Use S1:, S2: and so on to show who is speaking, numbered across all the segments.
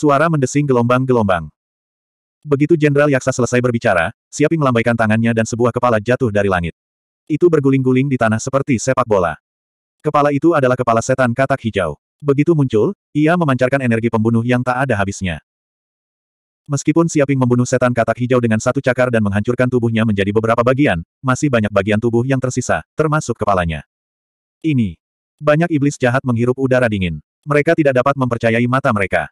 S1: Suara mendesing gelombang-gelombang. Begitu Jenderal Yaksa selesai berbicara, Siaping melambaikan tangannya dan sebuah kepala jatuh dari langit. Itu berguling-guling di tanah seperti sepak bola. Kepala itu adalah kepala setan katak hijau. Begitu muncul, ia memancarkan energi pembunuh yang tak ada habisnya. Meskipun Siaping membunuh setan katak hijau dengan satu cakar dan menghancurkan tubuhnya menjadi beberapa bagian, masih banyak bagian tubuh yang tersisa, termasuk kepalanya. Ini. Banyak iblis jahat menghirup udara dingin. Mereka tidak dapat mempercayai mata mereka.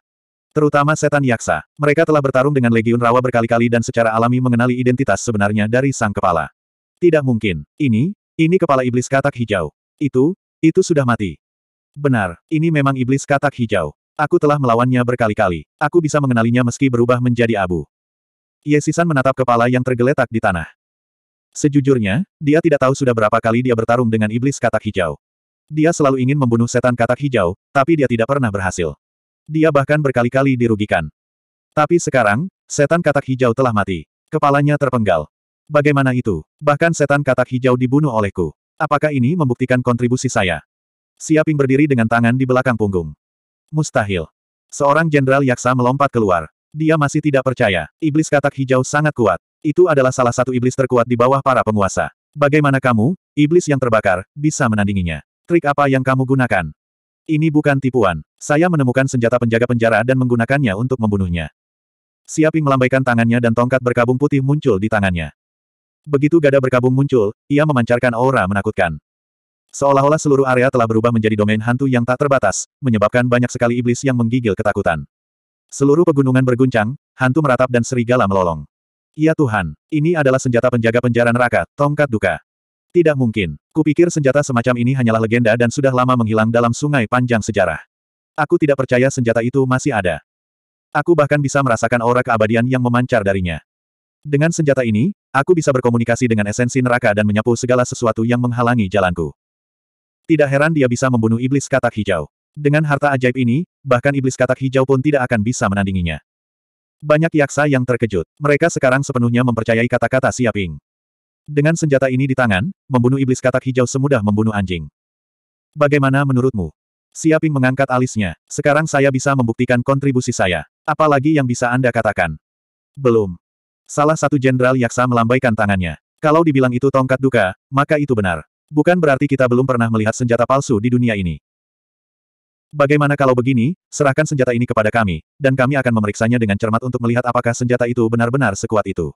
S1: Terutama setan yaksa. Mereka telah bertarung dengan Legiun Rawa berkali-kali dan secara alami mengenali identitas sebenarnya dari sang kepala. Tidak mungkin. Ini, ini kepala iblis katak hijau. Itu, itu sudah mati. Benar, ini memang iblis katak hijau. Aku telah melawannya berkali-kali. Aku bisa mengenalinya meski berubah menjadi abu. Yesisan menatap kepala yang tergeletak di tanah. Sejujurnya, dia tidak tahu sudah berapa kali dia bertarung dengan iblis katak hijau. Dia selalu ingin membunuh setan katak hijau, tapi dia tidak pernah berhasil. Dia bahkan berkali-kali dirugikan. Tapi sekarang, setan katak hijau telah mati. Kepalanya terpenggal. Bagaimana itu? Bahkan setan katak hijau dibunuh olehku. Apakah ini membuktikan kontribusi saya? Siaping berdiri dengan tangan di belakang punggung. Mustahil. Seorang jenderal yaksa melompat keluar. Dia masih tidak percaya. Iblis katak hijau sangat kuat. Itu adalah salah satu iblis terkuat di bawah para penguasa. Bagaimana kamu, iblis yang terbakar, bisa menandinginya? Trik apa yang kamu gunakan? Ini bukan tipuan. Saya menemukan senjata penjaga penjara dan menggunakannya untuk membunuhnya. Siaping melambaikan tangannya dan tongkat berkabung putih muncul di tangannya. Begitu gada berkabung muncul, ia memancarkan aura menakutkan. Seolah-olah seluruh area telah berubah menjadi domain hantu yang tak terbatas, menyebabkan banyak sekali iblis yang menggigil ketakutan. Seluruh pegunungan berguncang, hantu meratap dan serigala melolong. Ya Tuhan, ini adalah senjata penjaga penjara neraka, tongkat duka. Tidak mungkin. Kupikir senjata semacam ini hanyalah legenda dan sudah lama menghilang dalam sungai panjang sejarah. Aku tidak percaya senjata itu masih ada. Aku bahkan bisa merasakan aura keabadian yang memancar darinya. Dengan senjata ini, aku bisa berkomunikasi dengan esensi neraka dan menyapu segala sesuatu yang menghalangi jalanku. Tidak heran dia bisa membunuh iblis katak hijau. Dengan harta ajaib ini, bahkan iblis katak hijau pun tidak akan bisa menandinginya. Banyak yaksa yang terkejut. Mereka sekarang sepenuhnya mempercayai kata-kata Siaping. Dengan senjata ini di tangan, membunuh iblis katak hijau semudah membunuh anjing. Bagaimana menurutmu? Siaping mengangkat alisnya. Sekarang saya bisa membuktikan kontribusi saya. Apalagi yang bisa Anda katakan? Belum. Salah satu jenderal yaksa melambaikan tangannya. Kalau dibilang itu tongkat duka, maka itu benar. Bukan berarti kita belum pernah melihat senjata palsu di dunia ini. Bagaimana kalau begini, serahkan senjata ini kepada kami, dan kami akan memeriksanya dengan cermat untuk melihat apakah senjata itu benar-benar sekuat itu.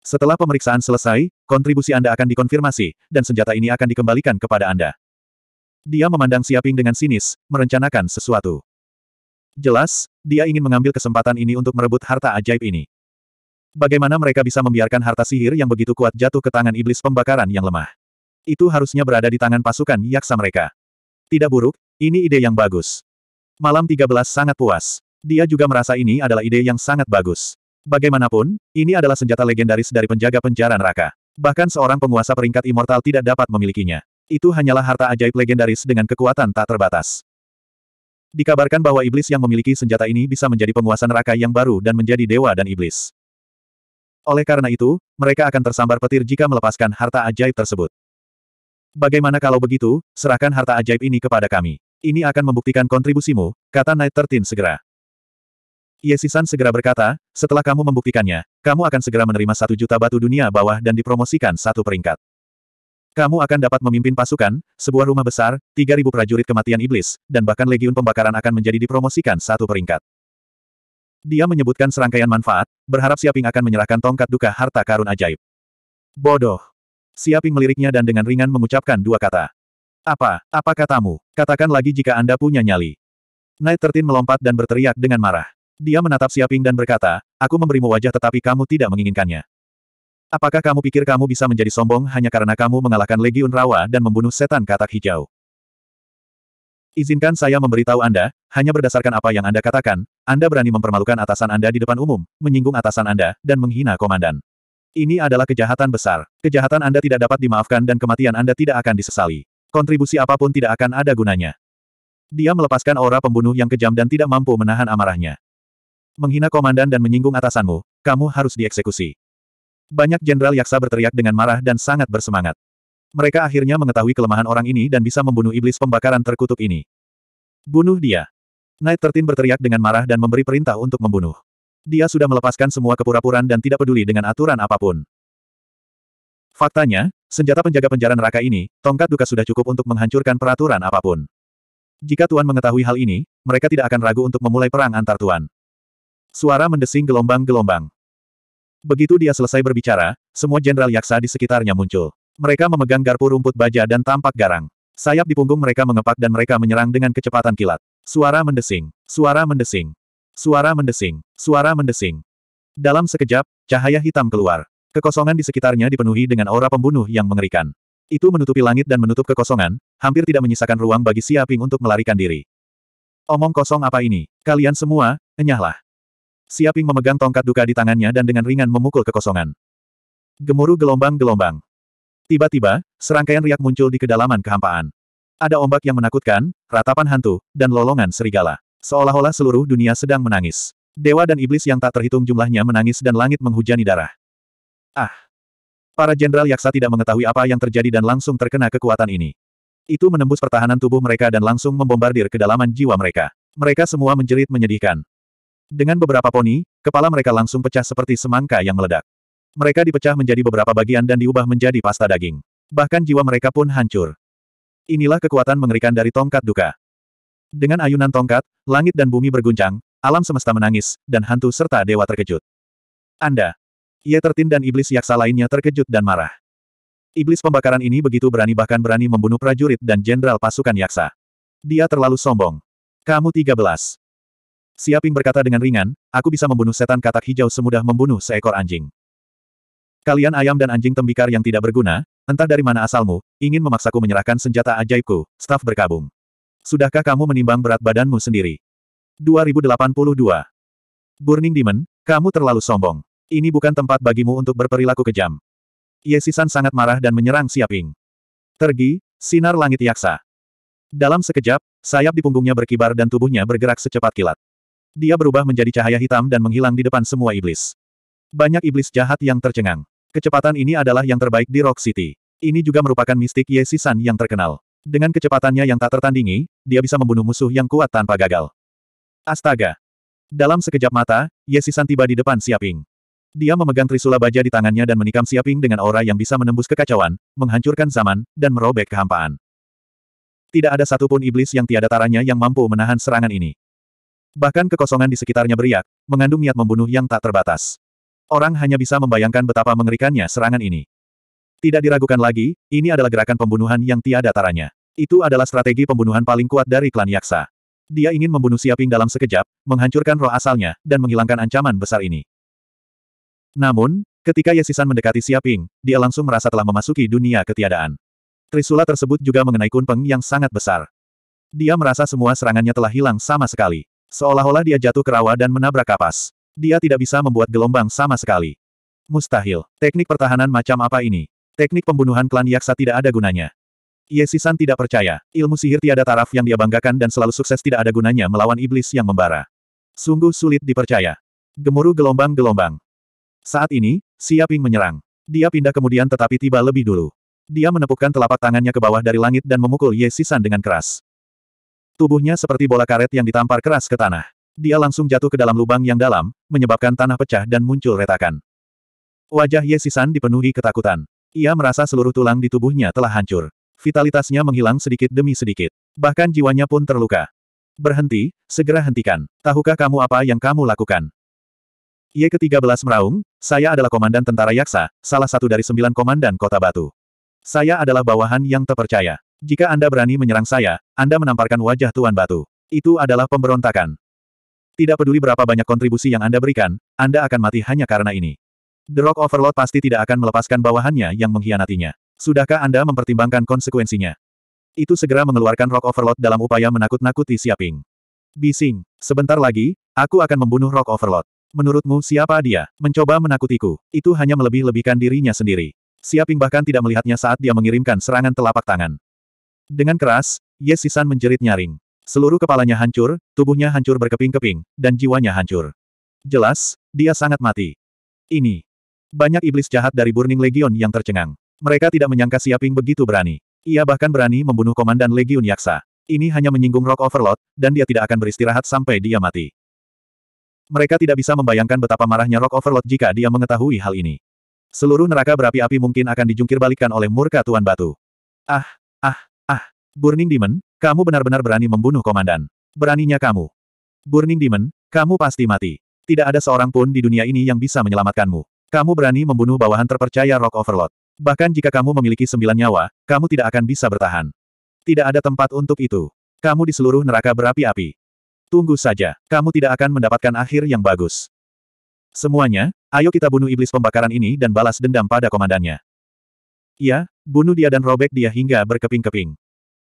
S1: Setelah pemeriksaan selesai, kontribusi Anda akan dikonfirmasi, dan senjata ini akan dikembalikan kepada Anda. Dia memandang Siaping dengan sinis, merencanakan sesuatu. Jelas, dia ingin mengambil kesempatan ini untuk merebut harta ajaib ini. Bagaimana mereka bisa membiarkan harta sihir yang begitu kuat jatuh ke tangan iblis pembakaran yang lemah? Itu harusnya berada di tangan pasukan yaksa mereka. Tidak buruk, ini ide yang bagus. Malam 13 sangat puas. Dia juga merasa ini adalah ide yang sangat bagus. Bagaimanapun, ini adalah senjata legendaris dari penjaga penjara neraka. Bahkan seorang penguasa peringkat immortal tidak dapat memilikinya. Itu hanyalah harta ajaib legendaris dengan kekuatan tak terbatas. Dikabarkan bahwa iblis yang memiliki senjata ini bisa menjadi penguasa neraka yang baru dan menjadi dewa dan iblis. Oleh karena itu, mereka akan tersambar petir jika melepaskan harta ajaib tersebut. Bagaimana kalau begitu, serahkan harta ajaib ini kepada kami. Ini akan membuktikan kontribusimu, kata Knight Tertin segera. Yesisan segera berkata, setelah kamu membuktikannya, kamu akan segera menerima satu juta batu dunia bawah dan dipromosikan satu peringkat. Kamu akan dapat memimpin pasukan, sebuah rumah besar, 3.000 prajurit kematian iblis, dan bahkan legiun pembakaran akan menjadi dipromosikan satu peringkat. Dia menyebutkan serangkaian manfaat, berharap Siaping akan menyerahkan tongkat duka harta karun ajaib. Bodoh. Siaping meliriknya dan dengan ringan mengucapkan dua kata. Apa, apa katamu? Katakan lagi jika Anda punya nyali. Night Tertin melompat dan berteriak dengan marah. Dia menatap Siaping dan berkata, aku memberimu wajah tetapi kamu tidak menginginkannya. Apakah kamu pikir kamu bisa menjadi sombong hanya karena kamu mengalahkan Legiun Rawa dan membunuh setan katak hijau? Izinkan saya memberitahu Anda, hanya berdasarkan apa yang Anda katakan, Anda berani mempermalukan atasan Anda di depan umum, menyinggung atasan Anda, dan menghina komandan. Ini adalah kejahatan besar. Kejahatan Anda tidak dapat dimaafkan dan kematian Anda tidak akan disesali. Kontribusi apa pun tidak akan ada gunanya. Dia melepaskan aura pembunuh yang kejam dan tidak mampu menahan amarahnya. Menghina komandan dan menyinggung atasanmu, kamu harus dieksekusi. Banyak jenderal yaksa berteriak dengan marah dan sangat bersemangat. Mereka akhirnya mengetahui kelemahan orang ini dan bisa membunuh iblis pembakaran terkutuk ini. Bunuh dia. Night Tertin berteriak dengan marah dan memberi perintah untuk membunuh. Dia sudah melepaskan semua kepura-puraan dan tidak peduli dengan aturan apa pun. Faktanya, senjata penjaga penjara neraka ini, tongkat duka sudah cukup untuk menghancurkan peraturan apa pun. Jika Tuan mengetahui hal ini, mereka tidak akan ragu untuk memulai perang antar Tuan. Suara mendesing gelombang-gelombang. Begitu dia selesai berbicara, semua jenderal yaksa di sekitarnya muncul. Mereka memegang garpu rumput baja dan tampak garang. Sayap di punggung mereka mengepak dan mereka menyerang dengan kecepatan kilat. Suara mendesing, suara mendesing, suara mendesing, suara mendesing. Dalam sekejap, cahaya hitam keluar. Kekosongan di sekitarnya dipenuhi dengan aura pembunuh yang mengerikan. Itu menutupi langit dan menutup kekosongan, hampir tidak menyisakan ruang bagi Siaping untuk melarikan diri. Omong kosong apa ini? Kalian semua, enyahlah. Siaping memegang tongkat duka di tangannya dan dengan ringan memukul kekosongan. Gemuruh gelombang-gelombang. Tiba-tiba, serangkaian riak muncul di kedalaman kehampaan. Ada ombak yang menakutkan, ratapan hantu, dan lolongan serigala. Seolah-olah seluruh dunia sedang menangis. Dewa dan iblis yang tak terhitung jumlahnya menangis dan langit menghujani darah. Ah! Para jenderal yaksa tidak mengetahui apa yang terjadi dan langsung terkena kekuatan ini. Itu menembus pertahanan tubuh mereka dan langsung membombardir kedalaman jiwa mereka. Mereka semua menjerit menyedihkan. Dengan beberapa poni, kepala mereka langsung pecah seperti semangka yang meledak. Mereka dipecah menjadi beberapa bagian dan diubah menjadi pasta daging. Bahkan jiwa mereka pun hancur. Inilah kekuatan mengerikan dari tongkat duka. Dengan ayunan tongkat, langit dan bumi berguncang, alam semesta menangis, dan hantu serta dewa terkejut. Anda. Yetertin dan iblis yaksa lainnya terkejut dan marah. Iblis pembakaran ini begitu berani bahkan berani membunuh prajurit dan jenderal pasukan yaksa. Dia terlalu sombong. Kamu 13. Siaping berkata dengan ringan, aku bisa membunuh setan katak hijau semudah membunuh seekor anjing. Kalian ayam dan anjing tembikar yang tidak berguna, entah dari mana asalmu, ingin memaksaku menyerahkan senjata ajaibku, staf berkabung. Sudahkah kamu menimbang berat badanmu sendiri? 2082. Burning Demon, kamu terlalu sombong. Ini bukan tempat bagimu untuk berperilaku kejam. Yesisan sangat marah dan menyerang Siaping. Tergi, sinar langit yaksa. Dalam sekejap, sayap di punggungnya berkibar dan tubuhnya bergerak secepat kilat. Dia berubah menjadi cahaya hitam dan menghilang di depan semua iblis. Banyak iblis jahat yang tercengang. Kecepatan ini adalah yang terbaik di Rock City. Ini juga merupakan mistik Yesisan yang terkenal. Dengan kecepatannya yang tak tertandingi, dia bisa membunuh musuh yang kuat tanpa gagal. Astaga! Dalam sekejap mata, Yesisan tiba di depan Siaping. Dia memegang trisula baja di tangannya dan menikam Siaping dengan aura yang bisa menembus kekacauan, menghancurkan zaman, dan merobek kehampaan. Tidak ada satupun iblis yang tiada taranya yang mampu menahan serangan ini. Bahkan kekosongan di sekitarnya beriak, mengandung niat membunuh yang tak terbatas. Orang hanya bisa membayangkan betapa mengerikannya serangan ini. Tidak diragukan lagi, ini adalah gerakan pembunuhan yang tiada taranya. Itu adalah strategi pembunuhan paling kuat dari klan Yaksa. Dia ingin membunuh Siaping dalam sekejap, menghancurkan roh asalnya, dan menghilangkan ancaman besar ini. Namun, ketika Yesisan mendekati Siaping, dia langsung merasa telah memasuki dunia ketiadaan. Trisula tersebut juga mengenai kunpeng yang sangat besar. Dia merasa semua serangannya telah hilang sama sekali. Seolah-olah dia jatuh ke rawa dan menabrak kapas. Dia tidak bisa membuat gelombang sama sekali. Mustahil. Teknik pertahanan macam apa ini? Teknik pembunuhan klan Yaksa tidak ada gunanya. Yesisan tidak percaya. Ilmu sihir tiada taraf yang dia banggakan dan selalu sukses tidak ada gunanya melawan iblis yang membara. Sungguh sulit dipercaya. Gemuruh gelombang-gelombang. Saat ini, Siaping menyerang. Dia pindah kemudian tetapi tiba lebih dulu. Dia menepukkan telapak tangannya ke bawah dari langit dan memukul Yesisan dengan keras. Tubuhnya seperti bola karet yang ditampar keras ke tanah. Dia langsung jatuh ke dalam lubang yang dalam, menyebabkan tanah pecah dan muncul retakan. Wajah Yesisan dipenuhi ketakutan. Ia merasa seluruh tulang di tubuhnya telah hancur. Vitalitasnya menghilang sedikit demi sedikit. Bahkan jiwanya pun terluka. Berhenti, segera hentikan. Tahukah kamu apa yang kamu lakukan? Ye ke-13 meraung, saya adalah komandan tentara Yaksa, salah satu dari sembilan komandan kota batu. Saya adalah bawahan yang terpercaya. Jika Anda berani menyerang saya, Anda menamparkan wajah Tuan Batu. Itu adalah pemberontakan. Tidak peduli berapa banyak kontribusi yang Anda berikan, Anda akan mati hanya karena ini. The Rock Overlord pasti tidak akan melepaskan bawahannya yang mengkhianatinya. Sudahkah Anda mempertimbangkan konsekuensinya? Itu segera mengeluarkan Rock Overlord dalam upaya menakut-nakuti Siaping. Bising, sebentar lagi, aku akan membunuh Rock Overlord. Menurutmu siapa dia? Mencoba menakutiku. Itu hanya melebih-lebihkan dirinya sendiri. Siaping bahkan tidak melihatnya saat dia mengirimkan serangan telapak tangan. Dengan keras, Yes Sisan menjerit nyaring. Seluruh kepalanya hancur, tubuhnya hancur berkeping-keping, dan jiwanya hancur. Jelas, dia sangat mati. Ini. Banyak iblis jahat dari Burning Legion yang tercengang. Mereka tidak menyangka Siaping begitu berani. Ia bahkan berani membunuh komandan Legion Yaksa. Ini hanya menyinggung Rock Overlord, dan dia tidak akan beristirahat sampai dia mati. Mereka tidak bisa membayangkan betapa marahnya Rock Overlord jika dia mengetahui hal ini. Seluruh neraka berapi-api mungkin akan dijungkir balikan oleh murka Tuan Batu. Ah, ah. Burning Demon, kamu benar-benar berani membunuh komandan. Beraninya kamu. Burning Demon, kamu pasti mati. Tidak ada seorang pun di dunia ini yang bisa menyelamatkanmu. Kamu berani membunuh bawahan terpercaya Rock Overlord. Bahkan jika kamu memiliki sembilan nyawa, kamu tidak akan bisa bertahan. Tidak ada tempat untuk itu. Kamu di seluruh neraka berapi-api. Tunggu saja, kamu tidak akan mendapatkan akhir yang bagus. Semuanya, ayo kita bunuh iblis pembakaran ini dan balas dendam pada komandannya. Iya, bunuh dia dan robek dia hingga berkeping-keping.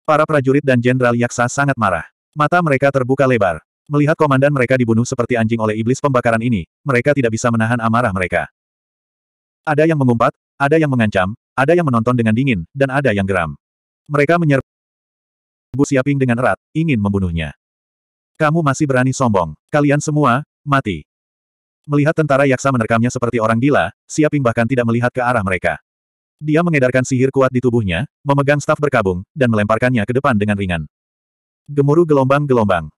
S1: Para prajurit dan jenderal yaksa sangat marah. Mata mereka terbuka lebar. Melihat komandan mereka dibunuh seperti anjing oleh iblis pembakaran ini, mereka tidak bisa menahan amarah mereka. Ada yang mengumpat, ada yang mengancam, ada yang menonton dengan dingin, dan ada yang geram. Mereka menyerbu Siaping dengan erat, ingin membunuhnya. Kamu masih berani sombong. Kalian semua, mati. Melihat tentara yaksa menerkamnya seperti orang gila, Siaping bahkan tidak melihat ke arah mereka. Dia mengedarkan sihir kuat di tubuhnya, memegang staf berkabung, dan melemparkannya ke depan dengan ringan. Gemuruh gelombang-gelombang.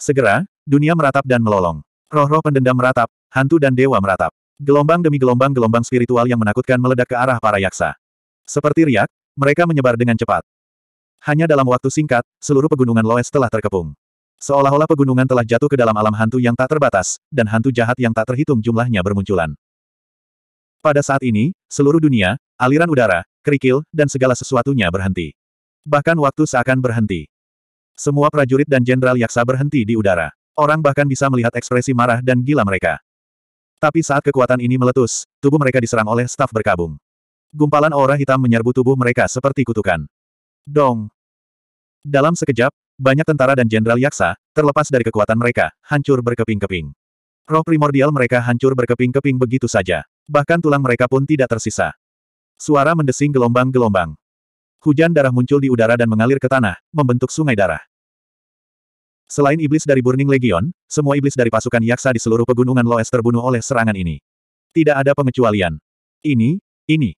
S1: Segera, dunia meratap dan melolong. Roh-roh pendendam meratap, hantu dan dewa meratap. Gelombang demi gelombang gelombang spiritual yang menakutkan meledak ke arah para yaksa. Seperti riak, mereka menyebar dengan cepat. Hanya dalam waktu singkat, seluruh pegunungan Loes telah terkepung. Seolah-olah pegunungan telah jatuh ke dalam alam hantu yang tak terbatas, dan hantu jahat yang tak terhitung jumlahnya bermunculan. Pada saat ini, seluruh dunia, aliran udara, kerikil, dan segala sesuatunya berhenti. Bahkan waktu seakan berhenti. Semua prajurit dan jenderal yaksa berhenti di udara. Orang bahkan bisa melihat ekspresi marah dan gila mereka. Tapi saat kekuatan ini meletus, tubuh mereka diserang oleh staf berkabung. Gumpalan aura hitam menyerbu tubuh mereka seperti kutukan. Dong! Dalam sekejap, banyak tentara dan jenderal yaksa, terlepas dari kekuatan mereka, hancur berkeping-keping. Roh primordial mereka hancur berkeping-keping begitu saja. Bahkan tulang mereka pun tidak tersisa. Suara mendesing gelombang-gelombang. Hujan darah muncul di udara dan mengalir ke tanah, membentuk sungai darah. Selain iblis dari Burning Legion, semua iblis dari pasukan yaksa di seluruh pegunungan Loes terbunuh oleh serangan ini. Tidak ada pengecualian. Ini, ini.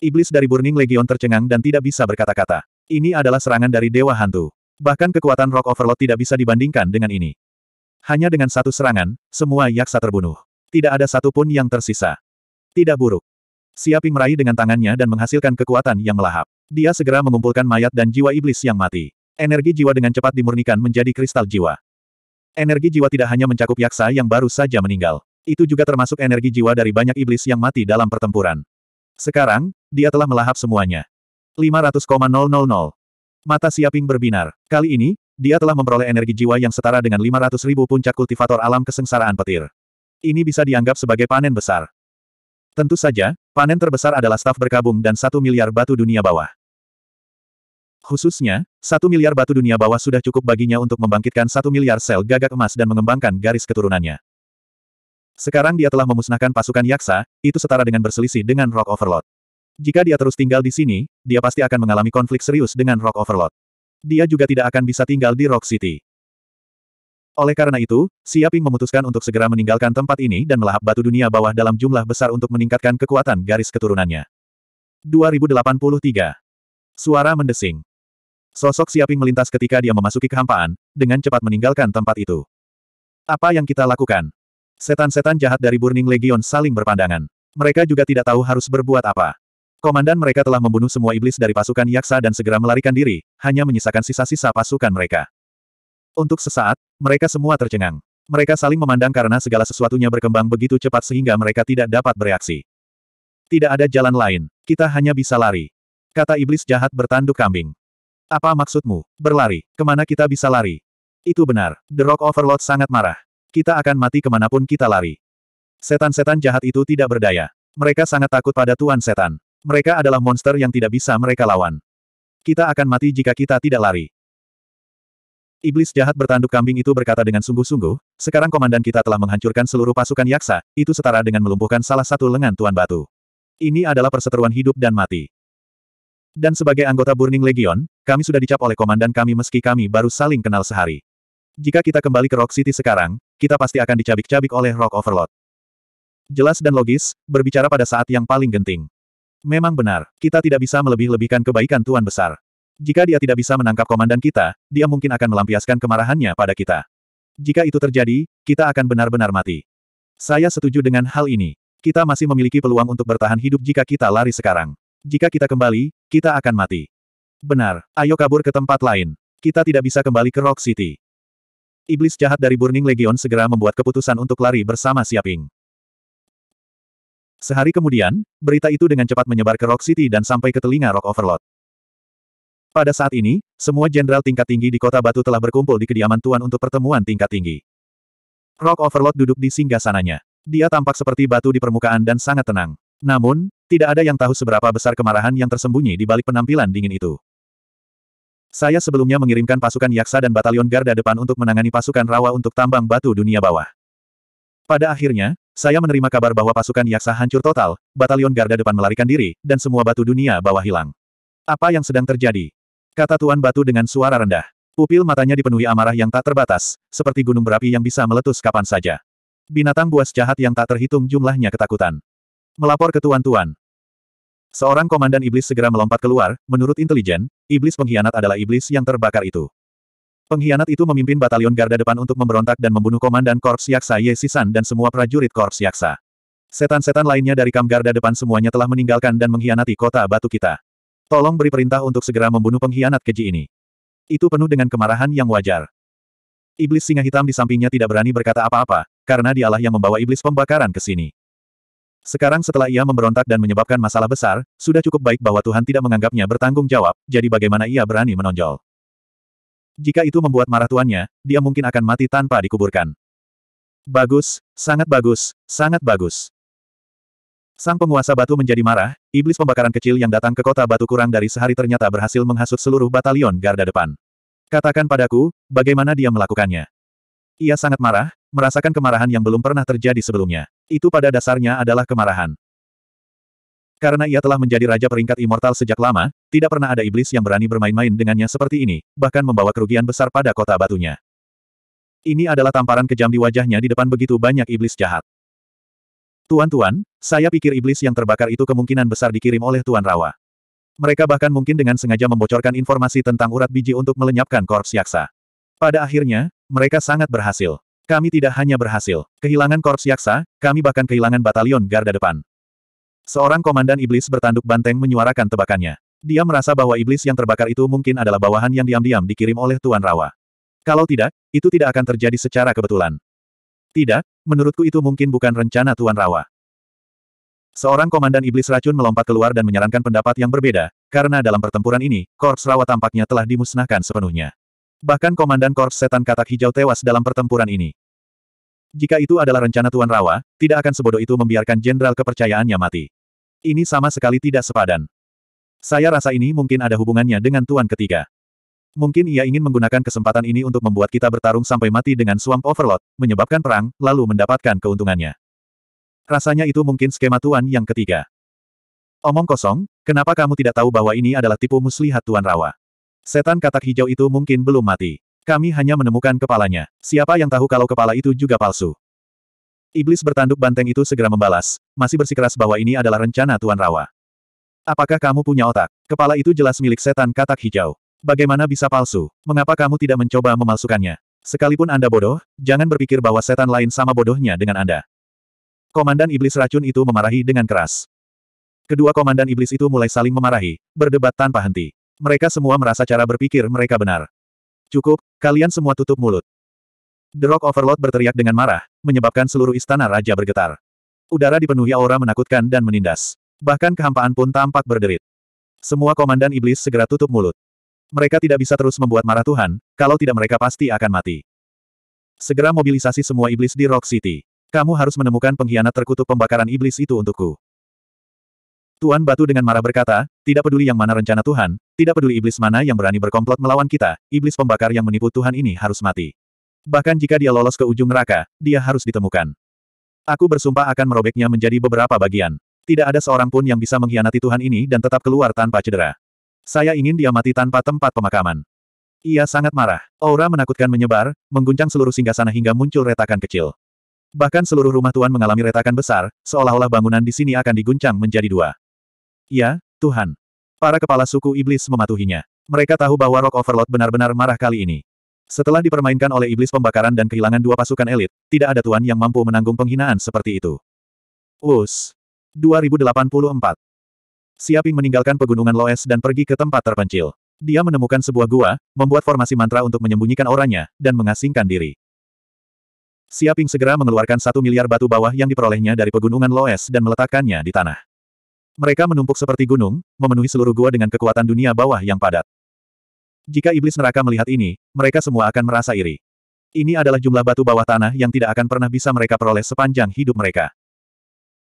S1: Iblis dari Burning Legion tercengang dan tidak bisa berkata-kata. Ini adalah serangan dari Dewa Hantu. Bahkan kekuatan Rock Overlord tidak bisa dibandingkan dengan ini. Hanya dengan satu serangan, semua yaksa terbunuh. Tidak ada satupun yang tersisa. Tidak buruk. Siaping meraih dengan tangannya dan menghasilkan kekuatan yang melahap. Dia segera mengumpulkan mayat dan jiwa iblis yang mati. Energi jiwa dengan cepat dimurnikan menjadi kristal jiwa. Energi jiwa tidak hanya mencakup yaksa yang baru saja meninggal. Itu juga termasuk energi jiwa dari banyak iblis yang mati dalam pertempuran. Sekarang, dia telah melahap semuanya. 500,000. Mata Siaping berbinar. Kali ini, dia telah memperoleh energi jiwa yang setara dengan 500 ribu puncak kultivator alam kesengsaraan petir. Ini bisa dianggap sebagai panen besar. Tentu saja, panen terbesar adalah staf berkabung dan satu miliar batu dunia bawah. Khususnya, satu miliar batu dunia bawah sudah cukup baginya untuk membangkitkan satu miliar sel gagak emas dan mengembangkan garis keturunannya. Sekarang dia telah memusnahkan pasukan yaksa, itu setara dengan berselisih dengan Rock Overlord. Jika dia terus tinggal di sini, dia pasti akan mengalami konflik serius dengan Rock Overlord. Dia juga tidak akan bisa tinggal di Rock City. Oleh karena itu, Siaping memutuskan untuk segera meninggalkan tempat ini dan melahap batu dunia bawah dalam jumlah besar untuk meningkatkan kekuatan garis keturunannya. 2083. Suara mendesing. Sosok Siaping melintas ketika dia memasuki kehampaan, dengan cepat meninggalkan tempat itu. Apa yang kita lakukan? Setan-setan jahat dari Burning Legion saling berpandangan. Mereka juga tidak tahu harus berbuat apa. Komandan mereka telah membunuh semua iblis dari pasukan Yaksa dan segera melarikan diri, hanya menyisakan sisa-sisa pasukan mereka. Untuk sesaat, mereka semua tercengang. Mereka saling memandang karena segala sesuatunya berkembang begitu cepat sehingga mereka tidak dapat bereaksi. Tidak ada jalan lain, kita hanya bisa lari. Kata iblis jahat bertanduk kambing. Apa maksudmu? Berlari. Ke mana kita bisa lari? Itu benar. The Rock Overlord sangat marah. Kita akan mati ke mana pun kita lari. Setan-setan jahat itu tidak berdaya. Mereka sangat takut pada Tuan Setan. Mereka adalah monster yang tidak bisa mereka lawan. Kita akan mati jika kita tidak lari. Iblis jahat bertanduk kambing itu berkata dengan sungguh-sungguh, sekarang komandan kita telah menghancurkan seluruh pasukan yaksa, itu setara dengan melumpuhkan salah satu lengan Tuan Batu. Ini adalah perseteruan hidup dan mati. Dan sebagai anggota Burning Legion, kami sudah dicap oleh komandan kami meski kami baru saling kenal sehari. Jika kita kembali ke Rock City sekarang, kita pasti akan dicabik-cabik oleh Rock Overlord. Jelas dan logis, berbicara pada saat yang paling genting. Memang benar, kita tidak bisa melebih-lebihkan kebaikan Tuan Besar. Jika dia tidak bisa menangkap komandan kita, dia mungkin akan melampiaskan kemarahannya pada kita. Jika itu terjadi, kita akan benar-benar mati. Saya setuju dengan hal ini. Kita masih memiliki peluang untuk bertahan hidup jika kita lari sekarang. Jika kita kembali, kita akan mati. Benar, ayo kabur ke tempat lain. Kita tidak bisa kembali ke Rock City. Iblis jahat dari Burning Legion segera membuat keputusan untuk lari bersama Siaping. Sehari kemudian, berita itu dengan cepat menyebar ke Rock City dan sampai ke telinga Rock Overlord. Pada saat ini, semua jenderal tingkat tinggi di kota batu telah berkumpul di kediaman Tuan untuk pertemuan tingkat tinggi. Rock Overlord duduk di singgah sananya. Dia tampak seperti batu di permukaan dan sangat tenang. Namun, tidak ada yang tahu seberapa besar kemarahan yang tersembunyi di balik penampilan dingin itu. Saya sebelumnya mengirimkan pasukan Yaksa dan batalion garda depan untuk menangani pasukan rawa untuk tambang batu dunia bawah. Pada akhirnya, saya menerima kabar bahwa pasukan Yaksa hancur total, batalion garda depan melarikan diri, dan semua batu dunia bawah hilang. Apa yang sedang terjadi? Kata Tuan Batu dengan suara rendah. Pupil matanya dipenuhi amarah yang tak terbatas, seperti gunung berapi yang bisa meletus kapan saja. Binatang buas jahat yang tak terhitung jumlahnya ketakutan. Melapor ke Tuan-Tuan. Seorang komandan iblis segera melompat keluar, menurut intelijen, iblis pengkhianat adalah iblis yang terbakar itu. Pengkhianat itu memimpin batalion garda depan untuk memberontak dan membunuh komandan Korps Yaksa Ye Sisan dan semua prajurit Korps Yaksa. Setan-setan lainnya dari kam garda depan semuanya telah meninggalkan dan mengkhianati kota batu kita. Tolong beri perintah untuk segera membunuh pengkhianat keji ini. Itu penuh dengan kemarahan yang wajar. Iblis singa hitam di sampingnya tidak berani berkata apa-apa, karena dialah yang membawa iblis pembakaran ke sini. Sekarang setelah ia memberontak dan menyebabkan masalah besar, sudah cukup baik bahwa Tuhan tidak menganggapnya bertanggung jawab, jadi bagaimana ia berani menonjol. Jika itu membuat marah tuannya, dia mungkin akan mati tanpa dikuburkan. Bagus, sangat bagus, sangat bagus. Sang penguasa batu menjadi marah, iblis pembakaran kecil yang datang ke kota batu kurang dari sehari ternyata berhasil menghasut seluruh batalion garda depan. Katakan padaku, bagaimana dia melakukannya? Ia sangat marah, merasakan kemarahan yang belum pernah terjadi sebelumnya. Itu pada dasarnya adalah kemarahan. Karena ia telah menjadi raja peringkat immortal sejak lama, tidak pernah ada iblis yang berani bermain-main dengannya seperti ini, bahkan membawa kerugian besar pada kota batunya. Ini adalah tamparan kejam di wajahnya di depan begitu banyak iblis jahat. Tuan-tuan, saya pikir iblis yang terbakar itu kemungkinan besar dikirim oleh Tuan Rawa. Mereka bahkan mungkin dengan sengaja membocorkan informasi tentang urat biji untuk melenyapkan korps yaksa. Pada akhirnya, mereka sangat berhasil. Kami tidak hanya berhasil kehilangan korps yaksa, kami bahkan kehilangan batalion garda depan. Seorang komandan iblis bertanduk banteng menyuarakan tebakannya. Dia merasa bahwa iblis yang terbakar itu mungkin adalah bawahan yang diam-diam dikirim oleh Tuan Rawa. Kalau tidak, itu tidak akan terjadi secara kebetulan. Tidak, menurutku itu mungkin bukan rencana Tuan Rawa. Seorang komandan iblis racun melompat keluar dan menyarankan pendapat yang berbeda, karena dalam pertempuran ini, Korps Rawa tampaknya telah dimusnahkan sepenuhnya. Bahkan komandan Korps Setan Katak Hijau tewas dalam pertempuran ini. Jika itu adalah rencana Tuan Rawa, tidak akan sebodoh itu membiarkan jenderal kepercayaannya mati. Ini sama sekali tidak sepadan. Saya rasa ini mungkin ada hubungannya dengan Tuan ketiga. Mungkin ia ingin menggunakan kesempatan ini untuk membuat kita bertarung sampai mati dengan Swamp Overload, menyebabkan perang, lalu mendapatkan keuntungannya. Rasanya itu mungkin skema Tuan yang ketiga. Omong kosong, kenapa kamu tidak tahu bahwa ini adalah tipu muslihat Tuan Rawa? Setan katak hijau itu mungkin belum mati. Kami hanya menemukan kepalanya. Siapa yang tahu kalau kepala itu juga palsu? Iblis bertanduk banteng itu segera membalas, masih bersikeras bahwa ini adalah rencana Tuan Rawa. Apakah kamu punya otak? Kepala itu jelas milik setan katak hijau. Bagaimana bisa palsu? Mengapa kamu tidak mencoba memalsukannya? Sekalipun Anda bodoh, jangan berpikir bahwa setan lain sama bodohnya dengan Anda. Komandan iblis racun itu memarahi dengan keras. Kedua komandan iblis itu mulai saling memarahi, berdebat tanpa henti. Mereka semua merasa cara berpikir mereka benar. Cukup, kalian semua tutup mulut. The Rock Overlord berteriak dengan marah, menyebabkan seluruh istana raja bergetar. Udara dipenuhi aura menakutkan dan menindas. Bahkan kehampaan pun tampak berderit. Semua komandan iblis segera tutup mulut. Mereka tidak bisa terus membuat marah Tuhan, kalau tidak mereka pasti akan mati. Segera mobilisasi semua iblis di Rock City. Kamu harus menemukan pengkhianat terkutuk pembakaran iblis itu untukku. Tuan Batu dengan marah berkata, tidak peduli yang mana rencana Tuhan, tidak peduli iblis mana yang berani berkomplot melawan kita, iblis pembakar yang menipu Tuhan ini harus mati. Bahkan jika dia lolos ke ujung neraka, dia harus ditemukan. Aku bersumpah akan merobeknya menjadi beberapa bagian. Tidak ada seorang pun yang bisa mengkhianati Tuhan ini dan tetap keluar tanpa cedera. Saya ingin dia mati tanpa tempat pemakaman. Ia sangat marah. Aura menakutkan menyebar, mengguncang seluruh singgasana hingga muncul retakan kecil. Bahkan seluruh rumah Tuan mengalami retakan besar, seolah-olah bangunan di sini akan diguncang menjadi dua. Ya, Tuhan. Para kepala suku iblis mematuhinya. Mereka tahu bahwa Rock Overlord benar-benar marah kali ini. Setelah dipermainkan oleh iblis pembakaran dan kehilangan dua pasukan elit, tidak ada tuan yang mampu menanggung penghinaan seperti itu. Us. 2084 Siaping meninggalkan pegunungan Loes dan pergi ke tempat terpencil. Dia menemukan sebuah gua, membuat formasi mantra untuk menyembunyikan auranya, dan mengasingkan diri. Siaping segera mengeluarkan satu miliar batu bawah yang diperolehnya dari pegunungan Loes dan meletakkannya di tanah. Mereka menumpuk seperti gunung, memenuhi seluruh gua dengan kekuatan dunia bawah yang padat. Jika iblis neraka melihat ini, mereka semua akan merasa iri. Ini adalah jumlah batu bawah tanah yang tidak akan pernah bisa mereka peroleh sepanjang hidup mereka.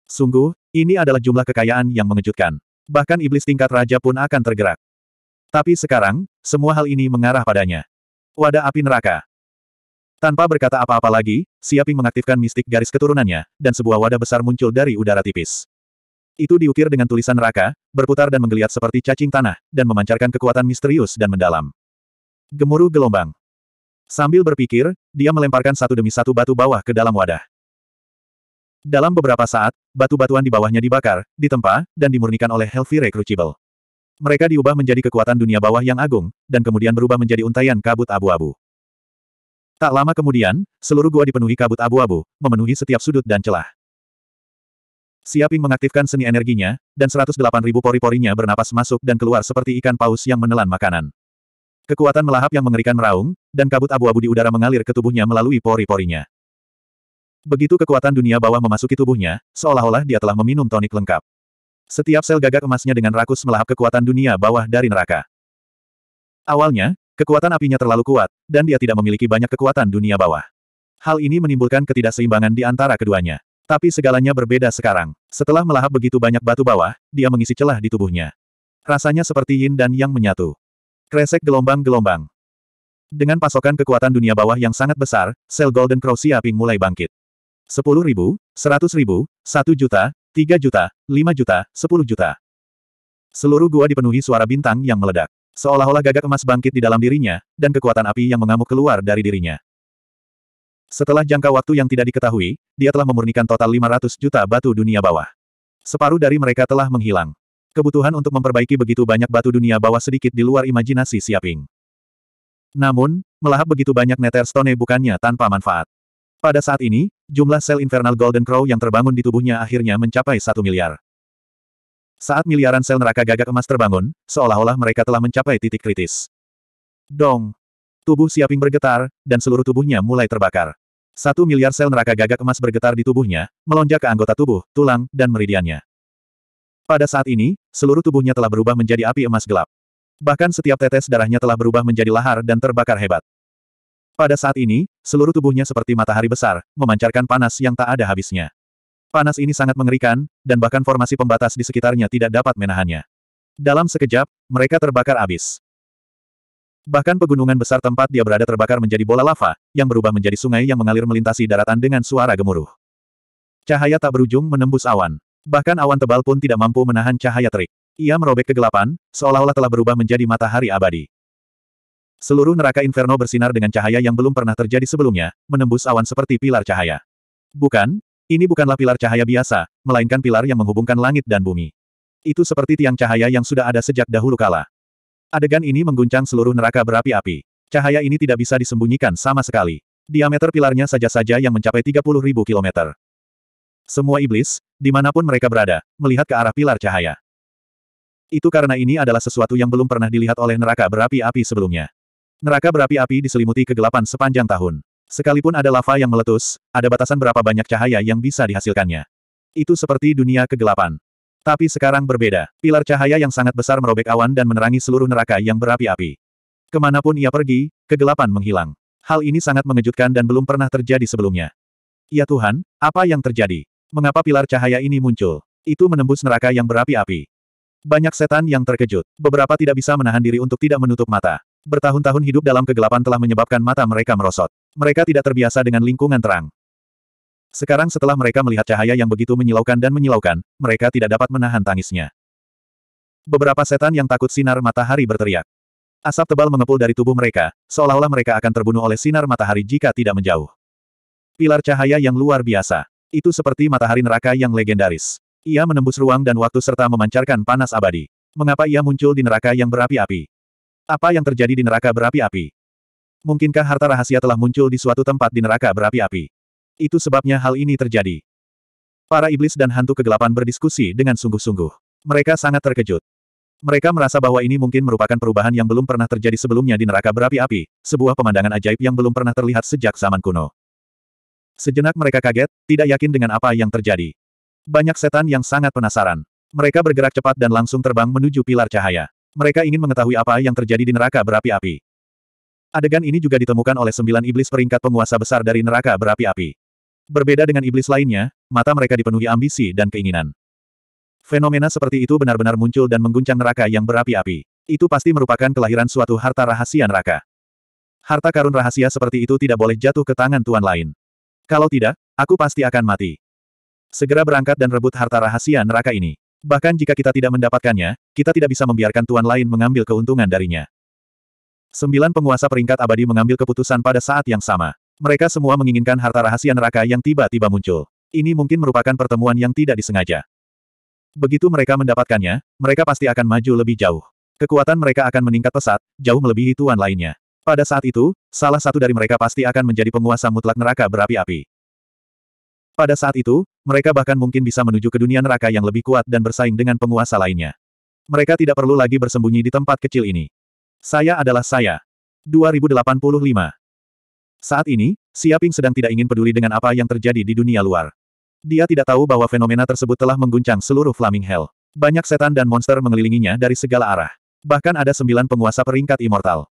S1: Sungguh, ini adalah jumlah kekayaan yang mengejutkan. Bahkan iblis tingkat raja pun akan tergerak. Tapi sekarang, semua hal ini mengarah padanya. Wadah api neraka. Tanpa berkata apa-apa lagi, Siaping mengaktifkan mistik garis keturunannya, dan sebuah wadah besar muncul dari udara tipis. Itu diukir dengan tulisan neraka, berputar dan menggeliat seperti cacing tanah, dan memancarkan kekuatan misterius dan mendalam. Gemuruh gelombang. Sambil berpikir, dia melemparkan satu demi satu batu bawah ke dalam wadah. Dalam beberapa saat, batu-batuan di bawahnya dibakar, ditempa, dan dimurnikan oleh Helvire Crucible. Mereka diubah menjadi kekuatan dunia bawah yang agung, dan kemudian berubah menjadi untayan kabut abu-abu. Tak lama kemudian, seluruh gua dipenuhi kabut abu-abu, memenuhi setiap sudut dan celah. Siaping mengaktifkan seni energinya, dan 108 ribu pori-porinya bernapas masuk dan keluar seperti ikan paus yang menelan makanan. Kekuatan melahap yang mengerikan meraung, dan kabut abu-abu di udara mengalir ke tubuhnya melalui pori-porinya. Begitu kekuatan dunia bawah memasuki tubuhnya, seolah-olah dia telah meminum tonik lengkap. Setiap sel gagak emasnya dengan rakus melahap kekuatan dunia bawah dari neraka. Awalnya, kekuatan apinya terlalu kuat, dan dia tidak memiliki banyak kekuatan dunia bawah. Hal ini menimbulkan ketidakseimbangan di antara keduanya. Tapi segalanya berbeda sekarang. Setelah melahap begitu banyak batu bawah, dia mengisi celah di tubuhnya. Rasanya seperti yin dan yang menyatu. Kresek gelombang-gelombang. Dengan pasokan kekuatan dunia bawah yang sangat besar, sel Golden Crow Siaping mulai bangkit. 10 ribu, 100 ribu, 1 juta, 3 juta, 5 juta, 10 juta. Seluruh gua dipenuhi suara bintang yang meledak. Seolah-olah gagak emas bangkit di dalam dirinya, dan kekuatan api yang mengamuk keluar dari dirinya. Setelah jangka waktu yang tidak diketahui, dia telah memurnikan total 500 juta batu dunia bawah. Separuh dari mereka telah menghilang. Kebutuhan untuk memperbaiki begitu banyak batu dunia bawah sedikit di luar imajinasi Siaping. Namun, melahap begitu banyak Netherstone bukannya tanpa manfaat. Pada saat ini, jumlah sel Infernal Golden Crow yang terbangun di tubuhnya akhirnya mencapai satu miliar. Saat miliaran sel neraka gagak emas terbangun, seolah-olah mereka telah mencapai titik kritis. Dong! Tubuh Siaping bergetar, dan seluruh tubuhnya mulai terbakar. Satu miliar sel neraka gagak emas bergetar di tubuhnya, melonjak ke anggota tubuh, tulang, dan meridiannya. Pada saat ini, seluruh tubuhnya telah berubah menjadi api emas gelap. Bahkan setiap tetes darahnya telah berubah menjadi lahar dan terbakar hebat. Pada saat ini, seluruh tubuhnya seperti matahari besar, memancarkan panas yang tak ada habisnya. Panas ini sangat mengerikan, dan bahkan formasi pembatas di sekitarnya tidak dapat menahannya. Dalam sekejap, mereka terbakar habis. Bahkan pegunungan besar tempat dia berada terbakar menjadi bola lava, yang berubah menjadi sungai yang mengalir melintasi daratan dengan suara gemuruh. Cahaya tak berujung menembus awan. Bahkan awan tebal pun tidak mampu menahan cahaya terik. Ia merobek kegelapan, seolah-olah telah berubah menjadi matahari abadi. Seluruh neraka inferno bersinar dengan cahaya yang belum pernah terjadi sebelumnya, menembus awan seperti pilar cahaya. Bukan, ini bukanlah pilar cahaya biasa, melainkan pilar yang menghubungkan langit dan bumi. Itu seperti tiang cahaya yang sudah ada sejak dahulu kala. Adegan ini mengguncang seluruh neraka berapi-api. Cahaya ini tidak bisa disembunyikan sama sekali. Diameter pilarnya saja-saja yang mencapai 30 ribu kilometer. Semua iblis, di mana pun mereka berada, melihat ke arah pilar cahaya. Itu karena ini adalah sesuatu yang belum pernah dilihat oleh neraka berapi-api sebelumnya. Neraka berapi-api diselimuti kegelapan sepanjang tahun. Sekalipun ada lava yang meletus, ada batasan berapa banyak cahaya yang bisa dihasilkannya. Itu seperti dunia kegelapan. Tapi sekarang berbeda. Pilar cahaya yang sangat besar merobek awan dan menerangi seluruh neraka yang berapi-api. Ke mana pun ia pergi, kegelapan menghilang. Hal ini sangat mengejutkan dan belum pernah terjadi sebelumnya. Ya Tuhan, apa yang terjadi? Mengapa pilar cahaya ini muncul? Itu menembus neraka yang berapi-api. Banyak setan yang terkejut. Beberapa tidak bisa menahan diri untuk tidak menutup mata. Bertahun-tahun hidup dalam kegelapan telah menyebabkan mata mereka merosot. Mereka tidak terbiasa dengan lingkungan terang. Sekarang setelah mereka melihat cahaya yang begitu menyilaukan dan menyilaukan, mereka tidak dapat menahan tangisnya. Beberapa setan yang takut sinar matahari berteriak. Asap tebal mengepul dari tubuh mereka, seolah-olah mereka akan terbunuh oleh sinar matahari jika tidak menjauh. Pilar cahaya yang luar biasa. Itu seperti matahari neraka yang legendaris. Ia menembus ruang dan waktu serta memancarkan panas abadi. Mengapa ia muncul di neraka yang berapi-api? Apa yang terjadi di neraka berapi-api? Mungkinkah harta rahasia telah muncul di suatu tempat di neraka berapi-api? Itu sebabnya hal ini terjadi. Para iblis dan hantu kegelapan berdiskusi dengan sungguh-sungguh. Mereka sangat terkejut. Mereka merasa bahwa ini mungkin merupakan perubahan yang belum pernah terjadi sebelumnya di neraka berapi-api, sebuah pemandangan ajaib yang belum pernah terlihat sejak zaman kuno. Sejenak mereka kaget, tidak yakin dengan apa yang terjadi. Banyak setan yang sangat penasaran. Mereka bergerak cepat dan langsung terbang menuju pilar cahaya. Mereka ingin mengetahui apa yang terjadi di neraka berapi-api. Adegan ini juga ditemukan oleh sembilan iblis peringkat penguasa besar dari neraka berapi-api. Berbeda dengan iblis lainnya, mata mereka dipenuhi ambisi dan keinginan. Fenomena seperti itu benar-benar muncul dan mengguncang neraka yang berapi-api. Itu pasti merupakan kelahiran suatu harta rahasia neraka. Harta karun rahasia seperti itu tidak boleh jatuh ke tangan tuan lain. Kalau tidak, aku pasti akan mati. Segera berangkat dan rebut harta rahasia neraka ini. Bahkan jika kita tidak mendapatkannya, kita tidak bisa membiarkan tuan lain mengambil keuntungan darinya. Sembilan penguasa peringkat abadi mengambil keputusan pada saat yang sama. Mereka semua menginginkan harta rahasia neraka yang tiba-tiba muncul. Ini mungkin merupakan pertemuan yang tidak disengaja. Begitu mereka mendapatkannya, mereka pasti akan maju lebih jauh. Kekuatan mereka akan meningkat pesat, jauh melebihi tuan lainnya. Pada saat itu, salah satu dari mereka pasti akan menjadi penguasa mutlak neraka berapi-api. Pada saat itu, mereka bahkan mungkin bisa menuju ke dunia neraka yang lebih kuat dan bersaing dengan penguasa lainnya. Mereka tidak perlu lagi bersembunyi di tempat kecil ini. Saya adalah saya. 2085 Saat ini, Siaping sedang tidak ingin peduli dengan apa yang terjadi di dunia luar. Dia tidak tahu bahwa fenomena tersebut telah mengguncang seluruh Flaming Hell. Banyak setan dan monster mengelilinginya dari segala arah. Bahkan ada sembilan penguasa peringkat immortal.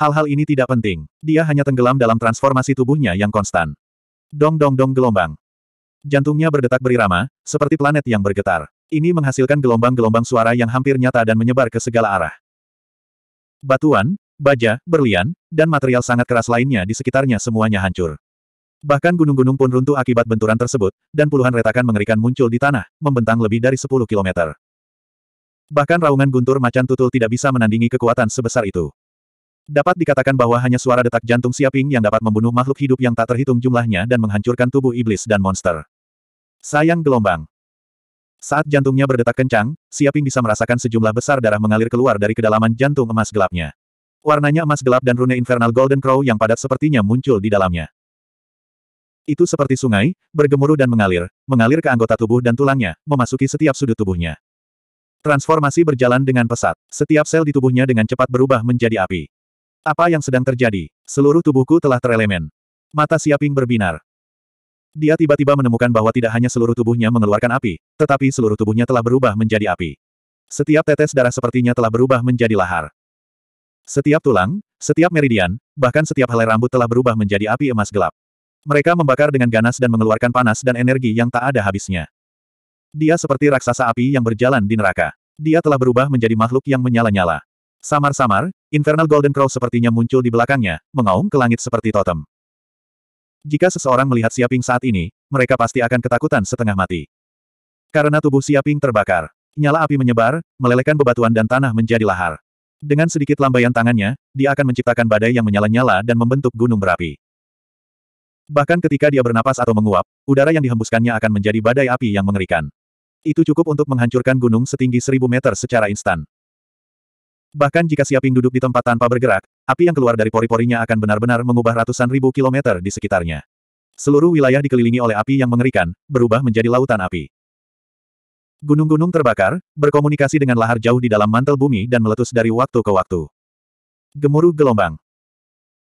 S1: Hal-hal ini tidak penting. Dia hanya tenggelam dalam transformasi tubuhnya yang konstan. Dong dong dong gelombang. Jantungnya berdetak berirama, seperti planet yang bergetar. Ini menghasilkan gelombang-gelombang suara yang hampir nyata dan menyebar ke segala arah. Batuan, baja, berlian, dan material sangat keras lainnya di sekitarnya semuanya hancur. Bahkan gunung-gunung pun runtuh akibat benturan tersebut, dan puluhan retakan mengerikan muncul di tanah, membentang lebih dari 10 kilometer. Bahkan raungan guntur macan tutul tidak bisa menandingi kekuatan sebesar itu. Dapat dikatakan bahwa hanya suara detak jantung Siaping yang dapat membunuh makhluk hidup yang tak terhitung jumlahnya dan menghancurkan tubuh iblis dan monster. Sayang gelombang. Saat jantungnya berdetak kencang, Siaping bisa merasakan sejumlah besar darah mengalir keluar dari kedalaman jantung emas gelapnya. Warnanya emas gelap dan rune infernal golden crow yang padat sepertinya muncul di dalamnya. Itu seperti sungai, bergemuruh dan mengalir, mengalir ke anggota tubuh dan tulangnya, memasuki setiap sudut tubuhnya. Transformasi berjalan dengan pesat. Setiap sel di tubuhnya dengan cepat berubah menjadi api. Apa yang sedang terjadi? Seluruh tubuhku telah terelemen. Mata Siaping berbinar. Dia tiba-tiba menemukan bahwa tidak hanya seluruh tubuhnya mengeluarkan api, tetapi seluruh tubuhnya telah berubah menjadi api. Setiap tetes darah sepertinya telah berubah menjadi lahar. Setiap tulang, setiap meridian, bahkan setiap helai rambut telah berubah menjadi api emas gelap. Mereka membakar dengan ganas dan mengeluarkan panas dan energi yang tak ada habisnya. Dia seperti raksasa api yang berjalan di neraka. Dia telah berubah menjadi makhluk yang menyala-nyala. Samar-samar, Infernal Golden Crow sepertinya muncul di belakangnya, mengaum ke langit seperti totem. Jika seseorang melihat Siaping saat ini, mereka pasti akan ketakutan setengah mati. Karena tubuh Siaping terbakar. Nyala api menyebar, melelehkan bebatuan dan tanah menjadi lahar. Dengan sedikit lambaian tangannya, dia akan menciptakan badai yang menyala-nyala dan membentuk gunung berapi. Bahkan ketika dia bernapas atau menguap, udara yang dihembuskannya akan menjadi badai api yang mengerikan. Itu cukup untuk menghancurkan gunung setinggi seribu meter secara instan. Bahkan jika Siaping duduk di tempat tanpa bergerak, api yang keluar dari pori-porinya akan benar-benar mengubah ratusan ribu kilometer di sekitarnya. Seluruh wilayah dikelilingi oleh api yang mengerikan, berubah menjadi lautan api. Gunung-gunung terbakar, berkomunikasi dengan lahar jauh di dalam mantel bumi dan meletus dari waktu ke waktu. Gemuruh gelombang.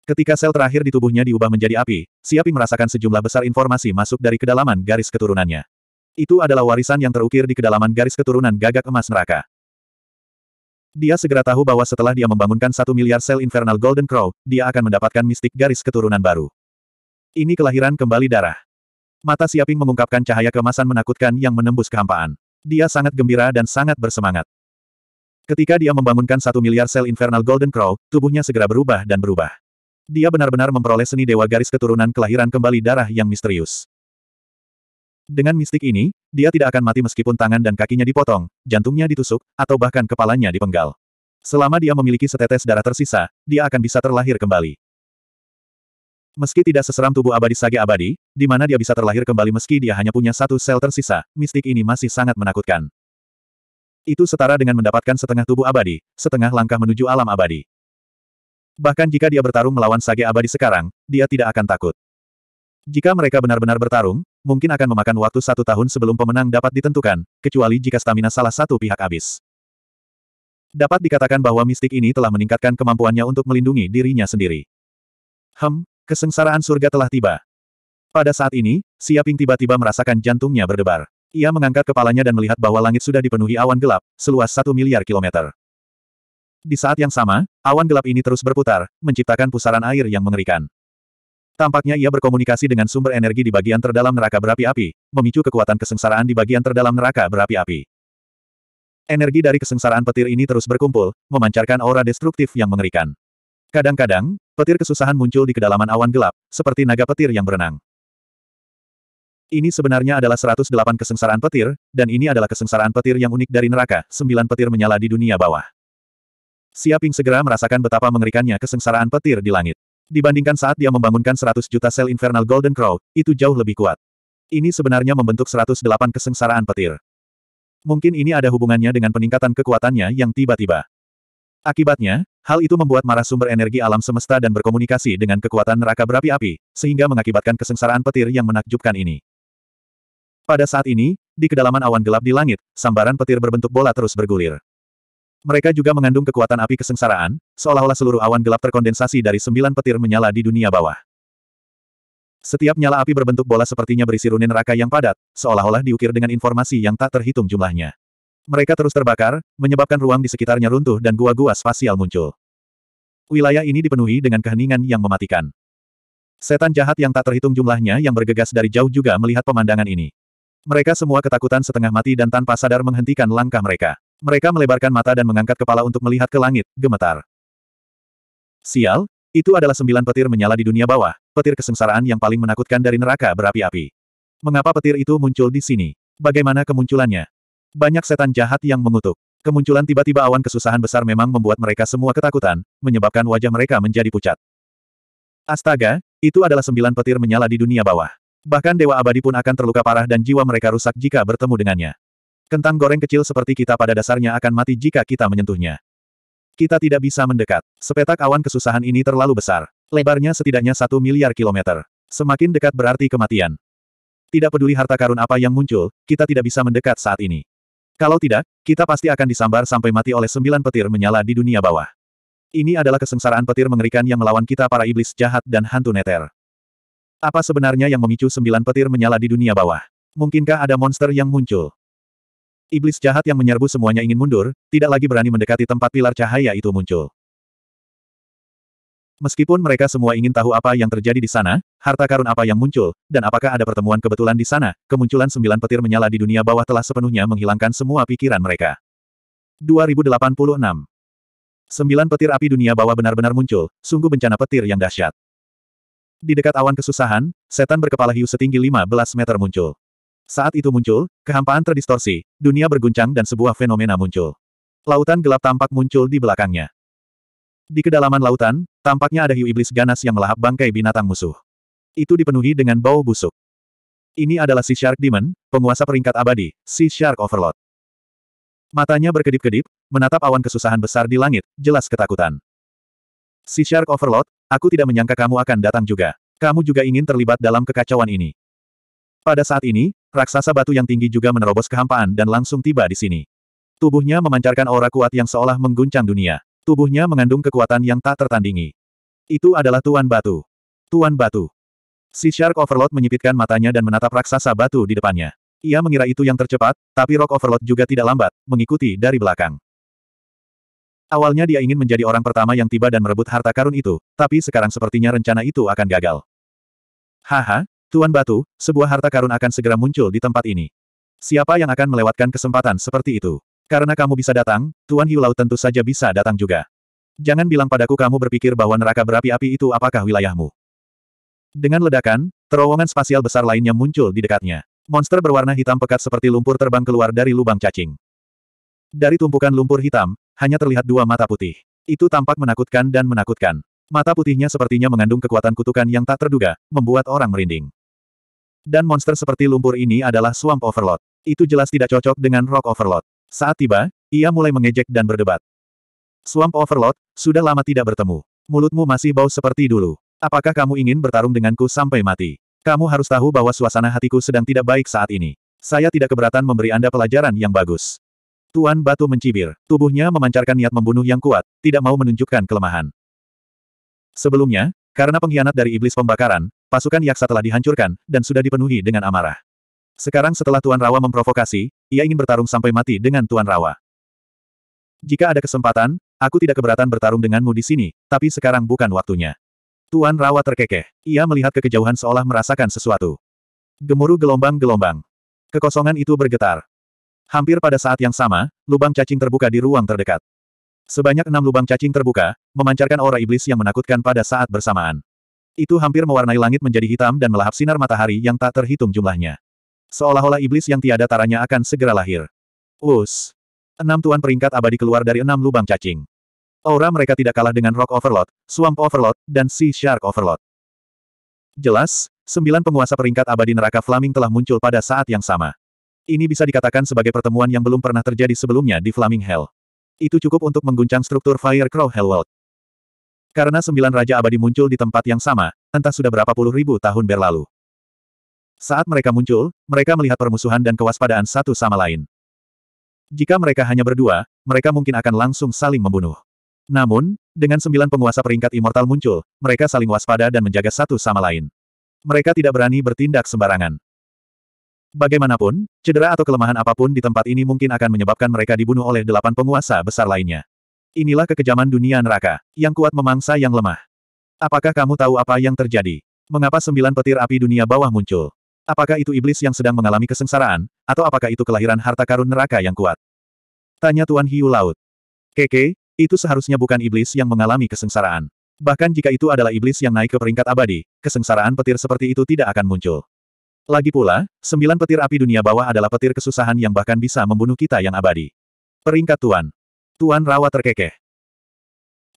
S1: Ketika sel terakhir di tubuhnya diubah menjadi api, Siapi merasakan sejumlah besar informasi masuk dari kedalaman garis keturunannya. Itu adalah warisan yang terukir di kedalaman garis keturunan gagak emas neraka. Dia segera tahu bahwa setelah dia membangunkan satu miliar sel Infernal Golden Crow, dia akan mendapatkan mistik garis keturunan baru. Ini kelahiran kembali darah. Mata Siaping mengungkapkan cahaya kemasan menakutkan yang menembus kehampaan. Dia sangat gembira dan sangat bersemangat. Ketika dia membangunkan satu miliar sel Infernal Golden Crow, tubuhnya segera berubah dan berubah. Dia benar-benar memperoleh seni dewa garis keturunan kelahiran kembali darah yang misterius. Dengan mistik ini, dia tidak akan mati meskipun tangan dan kakinya dipotong, jantungnya ditusuk, atau bahkan kepalanya dipenggal. Selama dia memiliki setetes darah tersisa, dia akan bisa terlahir kembali. Meski tidak seseram tubuh abadi sage abadi, di mana dia bisa terlahir kembali meski dia hanya punya satu sel tersisa, mistik ini masih sangat menakutkan. Itu setara dengan mendapatkan setengah tubuh abadi, setengah langkah menuju alam abadi. Bahkan jika dia bertarung melawan Sage Abadi sekarang, dia tidak akan takut. Jika mereka benar-benar bertarung, mungkin akan memakan waktu satu tahun sebelum pemenang dapat ditentukan, kecuali jika stamina salah satu pihak habis. Dapat dikatakan bahwa mistik ini telah meningkatkan kemampuannya untuk melindungi dirinya sendiri. Hem, kesengsaraan surga telah tiba. Pada saat ini, Siaping tiba-tiba merasakan jantungnya berdebar. Ia mengangkat kepalanya dan melihat bahwa langit sudah dipenuhi awan gelap, seluas satu miliar kilometer. Di saat yang sama, awan gelap ini terus berputar, menciptakan pusaran air yang mengerikan. Tampaknya ia berkomunikasi dengan sumber energi di bagian terdalam neraka berapi-api, memicu kekuatan kesengsaraan di bagian terdalam neraka berapi-api. Energi dari kesengsaraan petir ini terus berkumpul, memancarkan aura destruktif yang mengerikan. Kadang-kadang, petir kesusahan muncul di kedalaman awan gelap, seperti naga petir yang berenang. Ini sebenarnya adalah 108 kesengsaraan petir, dan ini adalah kesengsaraan petir yang unik dari neraka, sembilan petir menyala di dunia bawah. Siaping segera merasakan betapa mengerikannya kesengsaraan petir di langit. Dibandingkan saat dia membangunkan 100 juta sel Infernal Golden Crow, itu jauh lebih kuat. Ini sebenarnya membentuk 108 kesengsaraan petir. Mungkin ini ada hubungannya dengan peningkatan kekuatannya yang tiba-tiba. Akibatnya, hal itu membuat marah sumber energi alam semesta dan berkomunikasi dengan kekuatan neraka berapi-api, sehingga mengakibatkan kesengsaraan petir yang menakjubkan ini. Pada saat ini, di kedalaman awan gelap di langit, sambaran petir berbentuk bola terus bergulir. Mereka juga mengandung kekuatan api kesengsaraan, seolah-olah seluruh awan gelap terkondensasi dari sembilan petir menyala di dunia bawah. Setiap nyala api berbentuk bola sepertinya berisi rune neraka yang padat, seolah-olah diukir dengan informasi yang tak terhitung jumlahnya. Mereka terus terbakar, menyebabkan ruang di sekitarnya runtuh dan gua-gua spasial muncul. Wilayah ini dipenuhi dengan keheningan yang mematikan. Setan jahat yang tak terhitung jumlahnya yang bergegas dari jauh juga melihat pemandangan ini. Mereka semua ketakutan setengah mati dan tanpa sadar menghentikan langkah mereka. Mereka melebarkan mata dan mengangkat kepala untuk melihat ke langit, gemetar. Sial, itu adalah sembilan petir menyala di dunia bawah, petir kesengsaraan yang paling menakutkan dari neraka berapi-api. Mengapa petir itu muncul di sini? Bagaimana kemunculannya? Banyak setan jahat yang mengutuk. Kemunculan tiba-tiba awan kesusahan besar memang membuat mereka semua ketakutan, menyebabkan wajah mereka menjadi pucat. Astaga, itu adalah sembilan petir menyala di dunia bawah. Bahkan Dewa Abadi pun akan terluka parah dan jiwa mereka rusak jika bertemu dengannya. Kentang goreng kecil seperti kita pada dasarnya akan mati jika kita menyentuhnya. Kita tidak bisa mendekat. Sepetak awan kesusahan ini terlalu besar. Lebarnya setidaknya satu miliar kilometer. Semakin dekat berarti kematian. Tidak peduli harta karun apa yang muncul, kita tidak bisa mendekat saat ini. Kalau tidak, kita pasti akan disambar sampai mati oleh sembilan petir menyala di dunia bawah. Ini adalah kesengsaraan petir mengerikan yang melawan kita para iblis jahat dan hantu neter. Apa sebenarnya yang memicu sembilan petir menyala di dunia bawah? Mungkinkah ada monster yang muncul? Iblis jahat yang menyerbu semuanya ingin mundur, tidak lagi berani mendekati tempat pilar cahaya itu muncul. Meskipun mereka semua ingin tahu apa yang terjadi di sana, harta karun apa yang muncul, dan apakah ada pertemuan kebetulan di sana, kemunculan sembilan petir menyala di dunia bawah telah sepenuhnya menghilangkan semua pikiran mereka. 2086 Sembilan petir api dunia bawah benar-benar muncul, sungguh bencana petir yang dahsyat. Di dekat awan kesusahan, setan berkepala hiu setinggi 15 meter muncul. Saat itu muncul, kehampaan terdistorsi, dunia berguncang dan sebuah fenomena muncul. Lautan gelap tampak muncul di belakangnya. Di kedalaman lautan, tampaknya ada hiu iblis ganas yang melahap bangkai binatang musuh. Itu dipenuhi dengan bau busuk. Ini adalah si Shark Demon, penguasa peringkat abadi, si Shark Overlord. Matanya berkedip-kedip, menatap awan kesusahan besar di langit, jelas ketakutan. Si Shark Overlord, aku tidak menyangka kamu akan datang juga. Kamu juga ingin terlibat dalam kekacauan ini. Pada saat ini, raksasa batu yang tinggi juga menerobos kehampaan dan langsung tiba di sini. Tubuhnya memancarkan aura kuat yang seolah mengguncang dunia. Tubuhnya mengandung kekuatan yang tak tertandingi. Itu adalah Tuan Batu. Tuan Batu. Si Shark Overlord menyipitkan matanya dan menatap raksasa batu di depannya. Ia mengira itu yang tercepat, tapi Rock Overlord juga tidak lambat, mengikuti dari belakang. Awalnya dia ingin menjadi orang pertama yang tiba dan merebut harta karun itu, tapi sekarang sepertinya rencana itu akan gagal. Haha, Tuan Batu, sebuah harta karun akan segera muncul di tempat ini. Siapa yang akan melewatkan kesempatan seperti itu? Karena kamu bisa datang, Tuan Hiu Laut tentu saja bisa datang juga. Jangan bilang padaku kamu berpikir bahwa neraka berapi-api itu apakah wilayahmu. Dengan ledakan, terowongan spasial besar lainnya muncul di dekatnya. Monster berwarna hitam pekat seperti lumpur terbang keluar dari lubang cacing. Dari tumpukan lumpur hitam, hanya terlihat dua mata putih. Itu tampak menakutkan dan menakutkan. Mata putihnya sepertinya mengandung kekuatan kutukan yang tak terduga, membuat orang merinding. Dan monster seperti lumpur ini adalah Swamp Overlord. Itu jelas tidak cocok dengan Rock Overlord. Saat tiba, ia mulai mengejek dan berdebat. Swamp Overlord, sudah lama tidak bertemu. Mulutmu masih bau seperti dulu. Apakah kamu ingin bertarung denganku sampai mati? Kamu harus tahu bahwa suasana hatiku sedang tidak baik saat ini. Saya tidak keberatan memberi Anda pelajaran yang bagus. Tuan Batu mencibir. Tubuhnya memancarkan niat membunuh yang kuat, tidak mau menunjukkan kelemahan. Sebelumnya, karena pengkhianat dari iblis pembakaran, pasukan yaksa telah dihancurkan, dan sudah dipenuhi dengan amarah. Sekarang setelah Tuan Rawa memprovokasi, ia ingin bertarung sampai mati dengan Tuan Rawa. Jika ada kesempatan, aku tidak keberatan bertarung denganmu di sini, tapi sekarang bukan waktunya. Tuan Rawa terkekeh. Ia melihat ke kejauhan seolah merasakan sesuatu. Gemuruh gelombang-gelombang. Kekosongan itu bergetar. Hampir pada saat yang sama, lubang cacing terbuka di ruang terdekat. Sebanyak enam lubang cacing terbuka, memancarkan aura iblis yang menakutkan pada saat bersamaan. Itu hampir mewarnai langit menjadi hitam dan melahap sinar matahari yang tak terhitung jumlahnya. Seolah-olah iblis yang tiada taranya akan segera lahir. Us! Enam tuan peringkat abadi keluar dari enam lubang cacing. Aura mereka tidak kalah dengan Rock Overlord, Swamp Overlord, dan Sea Shark Overlord. Jelas, sembilan penguasa peringkat abadi neraka Flaming telah muncul pada saat yang sama. Ini bisa dikatakan sebagai pertemuan yang belum pernah terjadi sebelumnya di Flaming Hell. Itu cukup untuk mengguncang struktur Fire Crow Hellworld. Karena sembilan Raja Abadi muncul di tempat yang sama, entah sudah berapa puluh ribu tahun berlalu. Saat mereka muncul, mereka melihat permusuhan dan kewaspadaan satu sama lain. Jika mereka hanya berdua, mereka mungkin akan langsung saling membunuh. Namun, dengan sembilan penguasa peringkat immortal muncul, mereka saling waspada dan menjaga satu sama lain. Mereka tidak berani bertindak sembarangan. Bagaimanapun, cedera atau kelemahan apa pun di tempat ini mungkin akan menyebabkan mereka dibunuh oleh delapan penguasa besar lainnya. Inilah kekejaman dunia neraka, yang kuat memangsa yang lemah. Apakah kamu tahu apa yang terjadi? Mengapa sembilan petir api dunia bawah muncul? Apakah itu iblis yang sedang mengalami kesengsaraan, atau apakah itu kelahiran harta karun neraka yang kuat? Tanya Tuan Hiu Laut. Keke, itu seharusnya bukan iblis yang mengalami kesengsaraan. Bahkan jika itu adalah iblis yang naik ke peringkat abadi, kesengsaraan petir seperti itu tidak akan muncul. Lagi pula, sembilan petir api dunia bawah adalah petir kesusahan yang bahkan bisa membunuh kita yang abadi. Peringkat Tuan. Tuan Rawa terkekeh.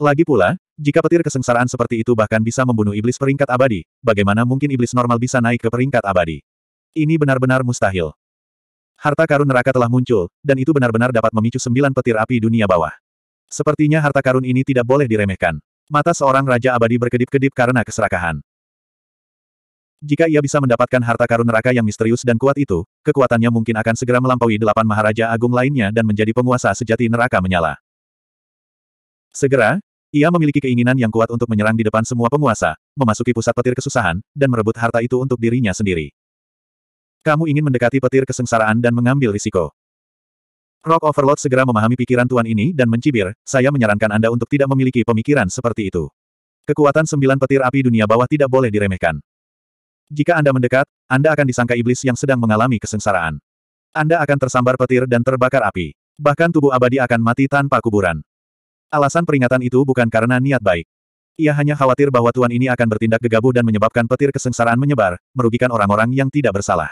S1: Lagi pula, jika petir kesengsaraan seperti itu bahkan bisa membunuh iblis peringkat abadi, bagaimana mungkin iblis normal bisa naik ke peringkat abadi? Ini benar-benar mustahil. Harta karun neraka telah muncul, dan itu benar-benar dapat memicu sembilan petir api dunia bawah. Sepertinya harta karun ini tidak boleh diremehkan. Mata seorang raja abadi berkedip-kedip karena keserakahan. Jika ia bisa mendapatkan harta karun neraka yang misterius dan kuat itu, kekuatannya mungkin akan segera melampaui delapan maharaja agung lainnya dan menjadi penguasa sejati neraka menyala. Segera, ia memiliki keinginan yang kuat untuk menyerang di depan semua penguasa, memasuki pusat petir kesusahan, dan merebut harta itu untuk dirinya sendiri. Kamu ingin mendekati petir kesengsaraan dan mengambil risiko. Rock Overlord segera memahami pikiran tuan ini dan mencibir, saya menyarankan Anda untuk tidak memiliki pemikiran seperti itu. Kekuatan sembilan petir api dunia bawah tidak boleh diremehkan. Jika Anda mendekat, Anda akan disangka iblis yang sedang mengalami kesengsaraan. Anda akan tersambar petir dan terbakar api. Bahkan tubuh abadi akan mati tanpa kuburan. Alasan peringatan itu bukan karena niat baik. Ia hanya khawatir bahwa tuan ini akan bertindak gegabah dan menyebabkan petir kesengsaraan menyebar, merugikan orang-orang yang tidak bersalah.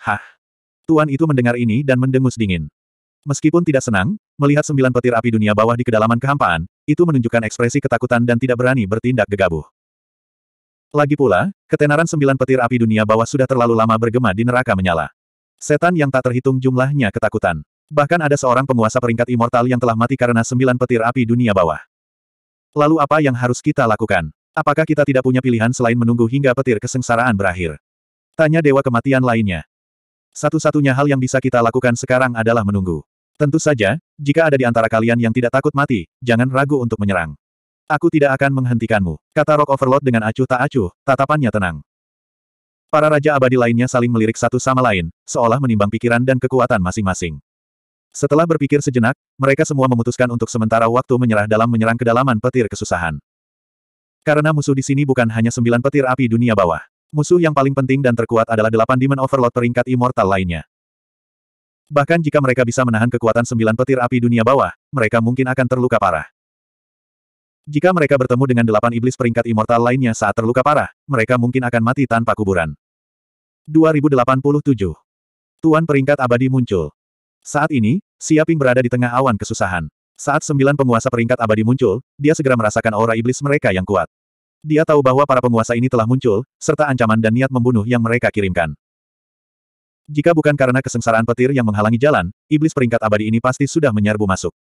S1: Hah! Tuan itu mendengar ini dan mendengus dingin. Meskipun tidak senang, melihat sembilan petir api dunia bawah di kedalaman kehampaan, itu menunjukkan ekspresi ketakutan dan tidak berani bertindak gegabah. Lagi pula, ketenaran sembilan petir api dunia bawah sudah terlalu lama bergema di neraka menyala. Setan yang tak terhitung jumlahnya ketakutan. Bahkan ada seorang penguasa peringkat immortal yang telah mati karena sembilan petir api dunia bawah. Lalu apa yang harus kita lakukan? Apakah kita tidak punya pilihan selain menunggu hingga petir kesengsaraan berakhir? Tanya Dewa Kematian lainnya. Satu-satunya hal yang bisa kita lakukan sekarang adalah menunggu. Tentu saja, jika ada di antara kalian yang tidak takut mati, jangan ragu untuk menyerang. Aku tidak akan menghentikanmu, kata Rock Overlord dengan acuh tak acuh, tatapannya tenang. Para raja abadi lainnya saling melirik satu sama lain, seolah menimbang pikiran dan kekuatan masing-masing. Setelah berpikir sejenak, mereka semua memutuskan untuk sementara waktu menyerah dalam menyerang kedalaman petir kesusahan. Karena musuh di sini bukan hanya sembilan petir api dunia bawah. Musuh yang paling penting dan terkuat adalah delapan Demon Overlord peringkat immortal lainnya. Bahkan jika mereka bisa menahan kekuatan sembilan petir api dunia bawah, mereka mungkin akan terluka parah. Jika mereka bertemu dengan delapan iblis peringkat immortal lainnya saat terluka parah, mereka mungkin akan mati tanpa kuburan. 2087. Tuan peringkat abadi muncul. Saat ini, Siaping berada di tengah awan kesusahan. Saat sembilan penguasa peringkat abadi muncul, dia segera merasakan aura iblis mereka yang kuat. Dia tahu bahwa para penguasa ini telah muncul, serta ancaman dan niat membunuh yang mereka kirimkan. Jika bukan karena kesengsaraan petir yang menghalangi jalan, iblis peringkat abadi ini pasti sudah menyerbu masuk.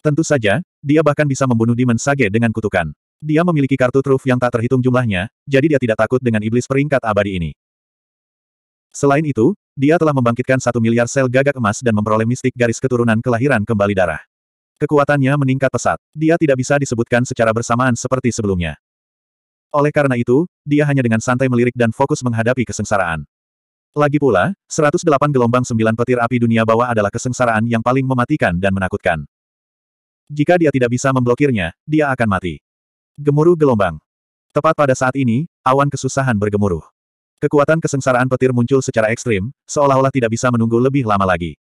S1: Tentu saja, dia bahkan bisa membunuh Demon Sage dengan kutukan. Dia memiliki kartu truf yang tak terhitung jumlahnya, jadi dia tidak takut dengan iblis peringkat abadi ini. Selain itu, dia telah membangkitkan satu miliar sel gagak emas dan memperoleh mistik garis keturunan kelahiran kembali darah. Kekuatannya meningkat pesat. Dia tidak bisa disebutkan secara bersamaan seperti sebelumnya. Oleh karena itu, dia hanya dengan santai melirik dan fokus menghadapi kesengsaraan. Lagi pula, 108 gelombang sembilan petir api dunia bawah adalah kesengsaraan yang paling mematikan dan menakutkan. Jika dia tidak bisa memblokirnya, dia akan mati. Gemuruh gelombang. Tepat pada saat ini, awan kesusahan bergemuruh. Kekuatan kesengsaraan petir muncul secara ekstrim, seolah-olah tidak bisa menunggu lebih lama lagi.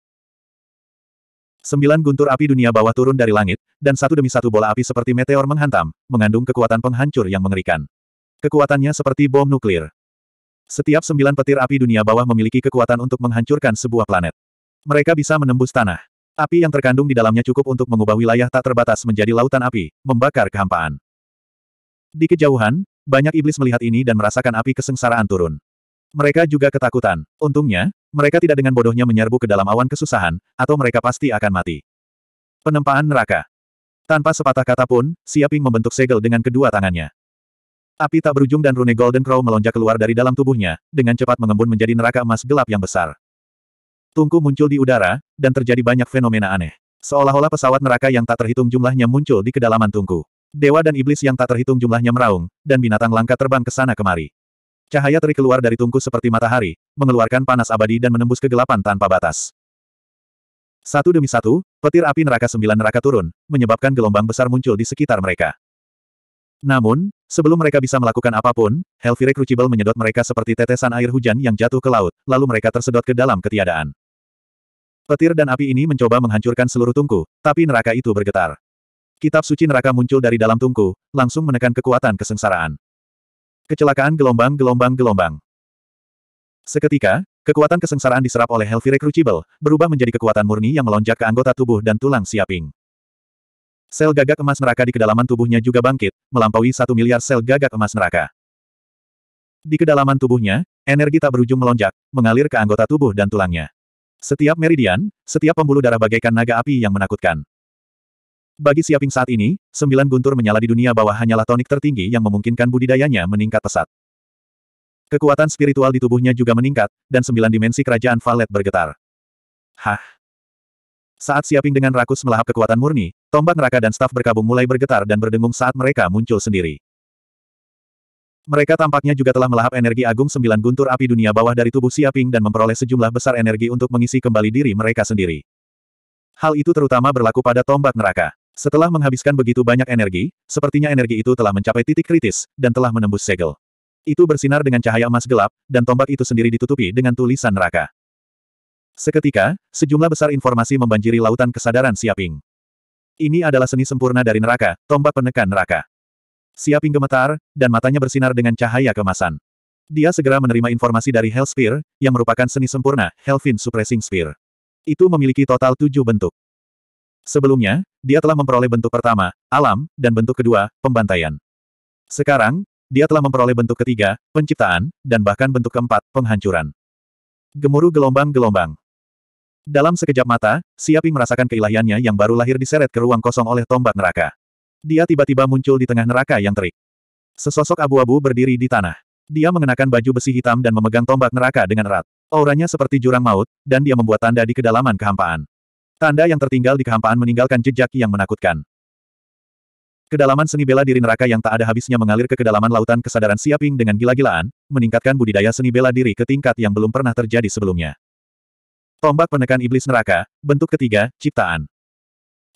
S1: Sembilan guntur api dunia bawah turun dari langit, dan satu demi satu bola api seperti meteor menghantam, mengandung kekuatan penghancur yang mengerikan. Kekuatannya seperti bom nuklir. Setiap sembilan petir api dunia bawah memiliki kekuatan untuk menghancurkan sebuah planet. Mereka bisa menembus tanah. Api yang terkandung di dalamnya cukup untuk mengubah wilayah tak terbatas menjadi lautan api, membakar kehampaan. Di kejauhan, banyak iblis melihat ini dan merasakan api kesengsaraan turun. Mereka juga ketakutan. Untungnya, mereka tidak dengan bodohnya menyerbu ke dalam awan kesusahan, atau mereka pasti akan mati. Penempaan neraka. Tanpa sepatah kata pun, Siaping membentuk segel dengan kedua tangannya. Api tak berujung dan rune Golden Crow melonjak keluar dari dalam tubuhnya, dengan cepat mengembun menjadi neraka emas gelap yang besar. Tungku muncul di udara, dan terjadi banyak fenomena aneh. Seolah-olah pesawat neraka yang tak terhitung jumlahnya muncul di kedalaman tungku. Dewa dan iblis yang tak terhitung jumlahnya meraung, dan binatang langka terbang ke sana kemari. Cahaya terik keluar dari tungku seperti matahari, mengeluarkan panas abadi dan menembus kegelapan tanpa batas. Satu demi satu, petir api neraka sembilan neraka turun, menyebabkan gelombang besar muncul di sekitar mereka. Namun, sebelum mereka bisa melakukan apa pun, Hellfire Crucible menyedot mereka seperti tetesan air hujan yang jatuh ke laut, lalu mereka tersedot ke dalam ketiadaan. Petir dan api ini mencoba menghancurkan seluruh tungku, tapi neraka itu bergetar. Kitab suci neraka muncul dari dalam tungku, langsung menekan kekuatan kesengsaraan. Kecelakaan gelombang-gelombang-gelombang. Seketika, kekuatan kesengsaraan diserap oleh Hellfire Crucible, berubah menjadi kekuatan murni yang melonjak ke anggota tubuh dan tulang Siaping. Sel gagak emas neraka di kedalaman tubuhnya juga bangkit, melampaui satu miliar sel gagak emas neraka. Di kedalaman tubuhnya, energi tak berujung melonjak, mengalir ke anggota tubuh dan tulangnya. Setiap meridian, setiap pembuluh darah bagaikan naga api yang menakutkan. Bagi Siaping saat ini, sembilan guntur menyala di dunia bawah hanyalah tonik tertinggi yang memungkinkan budidayanya meningkat pesat. Kekuatan spiritual di tubuhnya juga meningkat, dan sembilan dimensi kerajaan Valet bergetar. Hah! Saat Siaping dengan rakus melahap kekuatan murni, tombak neraka dan staf berkabung mulai bergetar dan berdengung saat mereka muncul sendiri. Mereka tampaknya juga telah melahap energi agung sembilan guntur api dunia bawah dari tubuh Siaping dan memperoleh sejumlah besar energi untuk mengisi kembali diri mereka sendiri. Hal itu terutama berlaku pada tombak neraka. Setelah menghabiskan begitu banyak energi, sepertinya energi itu telah mencapai titik kritis, dan telah menembus segel. Itu bersinar dengan cahaya emas gelap, dan tombak itu sendiri ditutupi dengan tulisan neraka. Seketika, sejumlah besar informasi membanjiri lautan kesadaran Siaping. Ini adalah seni sempurna dari neraka, tombak penekan neraka. Siaping gemetar, dan matanya bersinar dengan cahaya kemasan. Dia segera menerima informasi dari Hell Spear, yang merupakan seni sempurna, Hellfin Suppressing Spear. Itu memiliki total tujuh bentuk. Sebelumnya, dia telah memperoleh bentuk pertama, alam, dan bentuk kedua, pembantaian. Sekarang, dia telah memperoleh bentuk ketiga, penciptaan, dan bahkan bentuk keempat, penghancuran. Gemuruh gelombang-gelombang. Dalam sekejap mata, Siaping merasakan keilahiannya yang baru lahir diseret ke ruang kosong oleh tombak neraka. Dia tiba-tiba muncul di tengah neraka yang terik. Sesosok abu-abu berdiri di tanah. Dia mengenakan baju besi hitam dan memegang tombak neraka dengan erat. Auranya seperti jurang maut, dan dia membuat tanda di kedalaman kehampaan. Tanda yang tertinggal di kehampaan meninggalkan jejak yang menakutkan. Kedalaman seni bela diri neraka yang tak ada habisnya mengalir ke kedalaman lautan kesadaran Siaping dengan gila-gilaan, meningkatkan budidaya seni bela diri ke tingkat yang belum pernah terjadi sebelumnya. Tombak penekan iblis neraka, bentuk ketiga, ciptaan.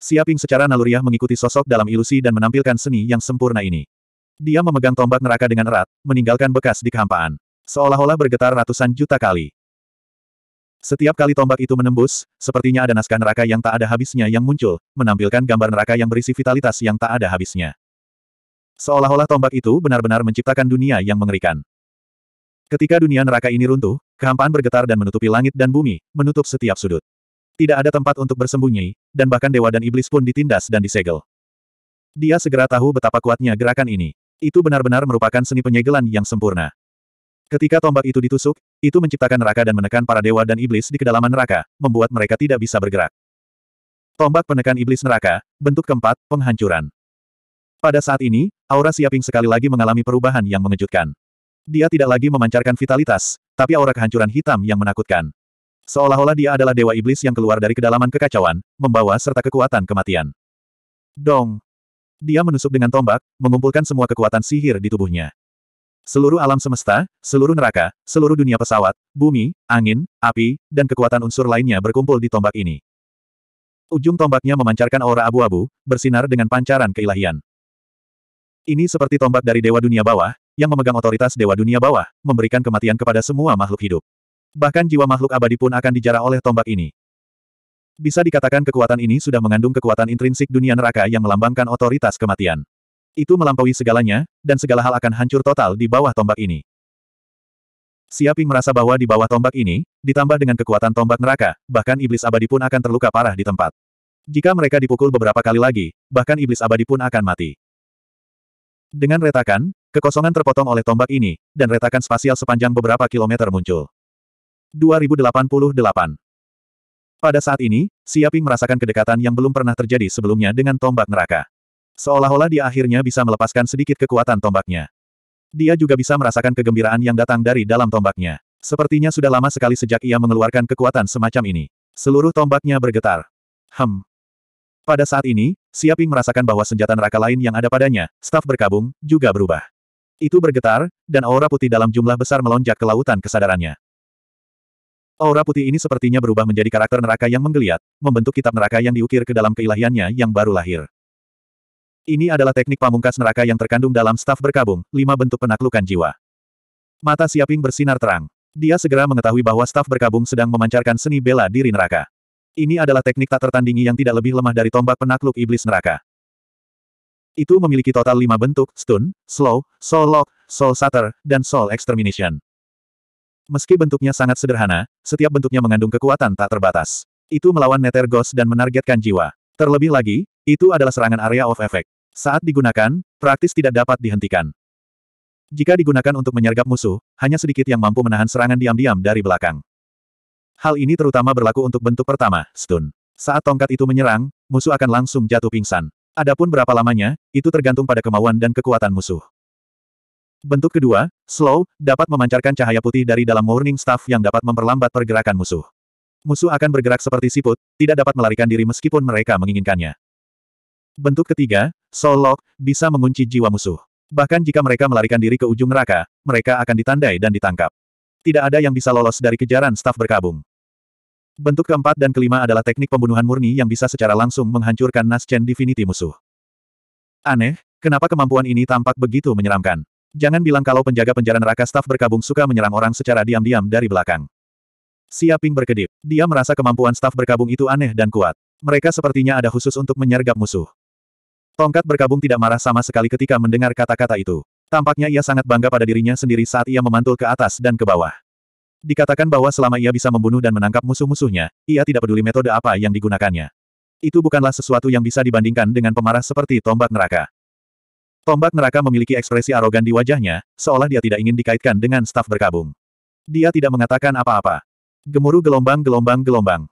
S1: Siaping secara naluriah mengikuti sosok dalam ilusi dan menampilkan seni yang sempurna ini. Dia memegang tombak neraka dengan erat, meninggalkan bekas di kehampaan. Seolah-olah bergetar ratusan juta kali. Setiap kali tombak itu menembus, sepertinya ada naskah neraka yang tak ada habisnya yang muncul, menampilkan gambar neraka yang berisi vitalitas yang tak ada habisnya. Seolah-olah tombak itu benar-benar menciptakan dunia yang mengerikan. Ketika dunia neraka ini runtuh, kehampaan bergetar dan menutupi langit dan bumi, menutup setiap sudut. Tidak ada tempat untuk bersembunyi, dan bahkan dewa dan iblis pun ditindas dan disegel. Dia segera tahu betapa kuatnya gerakan ini. Itu benar-benar merupakan seni penyegelan yang sempurna. Ketika tombak itu ditusuk, itu menciptakan neraka dan menekan para dewa dan iblis di kedalaman neraka, membuat mereka tidak bisa bergerak. Tombak penekan iblis neraka, bentuk keempat, penghancuran. Pada saat ini, aura Siaping sekali lagi mengalami perubahan yang mengejutkan. Dia tidak lagi memancarkan vitalitas, tapi aura kehancuran hitam yang menakutkan. Seolah-olah dia adalah dewa iblis yang keluar dari kedalaman kekacauan, membawa serta kekuatan kematian. Dong! Dia menusuk dengan tombak, mengumpulkan semua kekuatan sihir di tubuhnya. Seluruh alam semesta, seluruh neraka, seluruh dunia pesawat, bumi, angin, api, dan kekuatan unsur lainnya berkumpul di tombak ini. Ujung tombaknya memancarkan aura abu-abu, bersinar dengan pancaran keilahian. Ini seperti tombak dari Dewa Dunia Bawah, yang memegang otoritas Dewa Dunia Bawah, memberikan kematian kepada semua makhluk hidup. Bahkan jiwa makhluk abadi pun akan dijarah oleh tombak ini. Bisa dikatakan kekuatan ini sudah mengandung kekuatan intrinsik dunia neraka yang melambangkan otoritas kematian. Itu melampaui segalanya, dan segala hal akan hancur total di bawah tombak ini. Siaping merasa bahwa di bawah tombak ini, ditambah dengan kekuatan tombak neraka, bahkan iblis abadi pun akan terluka parah di tempat. Jika mereka dipukul beberapa kali lagi, bahkan iblis abadi pun akan mati. Dengan retakan, kekosongan terpotong oleh tombak ini, dan retakan spasial sepanjang beberapa kilometer muncul. 2088. Pada saat ini, Siaping merasakan kedekatan yang belum pernah terjadi sebelumnya dengan tombak neraka. Seolah-olah dia akhirnya bisa melepaskan sedikit kekuatan tombaknya. Dia juga bisa merasakan kegembiraan yang datang dari dalam tombaknya. Sepertinya sudah lama sekali sejak ia mengeluarkan kekuatan semacam ini. Seluruh tombaknya bergetar. Hem. Pada saat ini, Siaping merasakan bahwa senjata neraka lain yang ada padanya, staf berkabung, juga berubah. Itu bergetar, dan aura putih dalam jumlah besar melonjak ke lautan kesadarannya. Aura putih ini sepertinya berubah menjadi karakter neraka yang menggeliat, membentuk kitab neraka yang diukir ke dalam keilahiannya yang baru lahir. Ini adalah teknik pamungkas neraka yang terkandung dalam staf berkabung, lima bentuk penaklukan jiwa. Mata Siaping bersinar terang. Dia segera mengetahui bahwa staf berkabung sedang memancarkan seni bela diri neraka. Ini adalah teknik tak tertandingi yang tidak lebih lemah dari tombak penakluk iblis neraka. Itu memiliki total lima bentuk, stun, slow, soul lock, soul shatter, dan soul extermination. Meski bentuknya sangat sederhana, setiap bentuknya mengandung kekuatan tak terbatas. Itu melawan Nether Ghost dan menargetkan jiwa. Terlebih lagi, itu adalah serangan area of effect. Saat digunakan, praktis tidak dapat dihentikan. Jika digunakan untuk menyergap musuh, hanya sedikit yang mampu menahan serangan diam-diam dari belakang. Hal ini terutama berlaku untuk bentuk pertama, stun. Saat tongkat itu menyerang, musuh akan langsung jatuh pingsan. Adapun berapa lamanya, itu tergantung pada kemauan dan kekuatan musuh. Bentuk kedua, slow, dapat memancarkan cahaya putih dari dalam Morning Staff yang dapat memperlambat pergerakan musuh. Musuh akan bergerak seperti siput, tidak dapat melarikan diri meskipun mereka menginginkannya. Bentuk ketiga, Soul Lock, bisa mengunci jiwa musuh. Bahkan jika mereka melarikan diri ke ujung neraka, mereka akan ditandai dan ditangkap. Tidak ada yang bisa lolos dari kejaran staf berkabung. Bentuk keempat dan kelima adalah teknik pembunuhan murni yang bisa secara langsung menghancurkan Naschen Divinity musuh. Aneh, kenapa kemampuan ini tampak begitu menyeramkan? Jangan bilang kalau penjaga penjara neraka staf berkabung suka menyerang orang secara diam-diam dari belakang. Siaping berkedip. Dia merasa kemampuan staf berkabung itu aneh dan kuat. Mereka sepertinya ada khusus untuk menyergap musuh. Tongkat berkabung tidak marah sama sekali ketika mendengar kata-kata itu. Tampaknya ia sangat bangga pada dirinya sendiri saat ia memantul ke atas dan ke bawah. Dikatakan bahwa selama ia bisa membunuh dan menangkap musuh-musuhnya, ia tidak peduli metode apa yang digunakannya. Itu bukanlah sesuatu yang bisa dibandingkan dengan pemarah seperti tombak neraka. Tombak neraka memiliki ekspresi arogan di wajahnya, seolah dia tidak ingin dikaitkan dengan staf berkabung. Dia tidak mengatakan apa-apa. Gemuruh gelombang-gelombang-gelombang.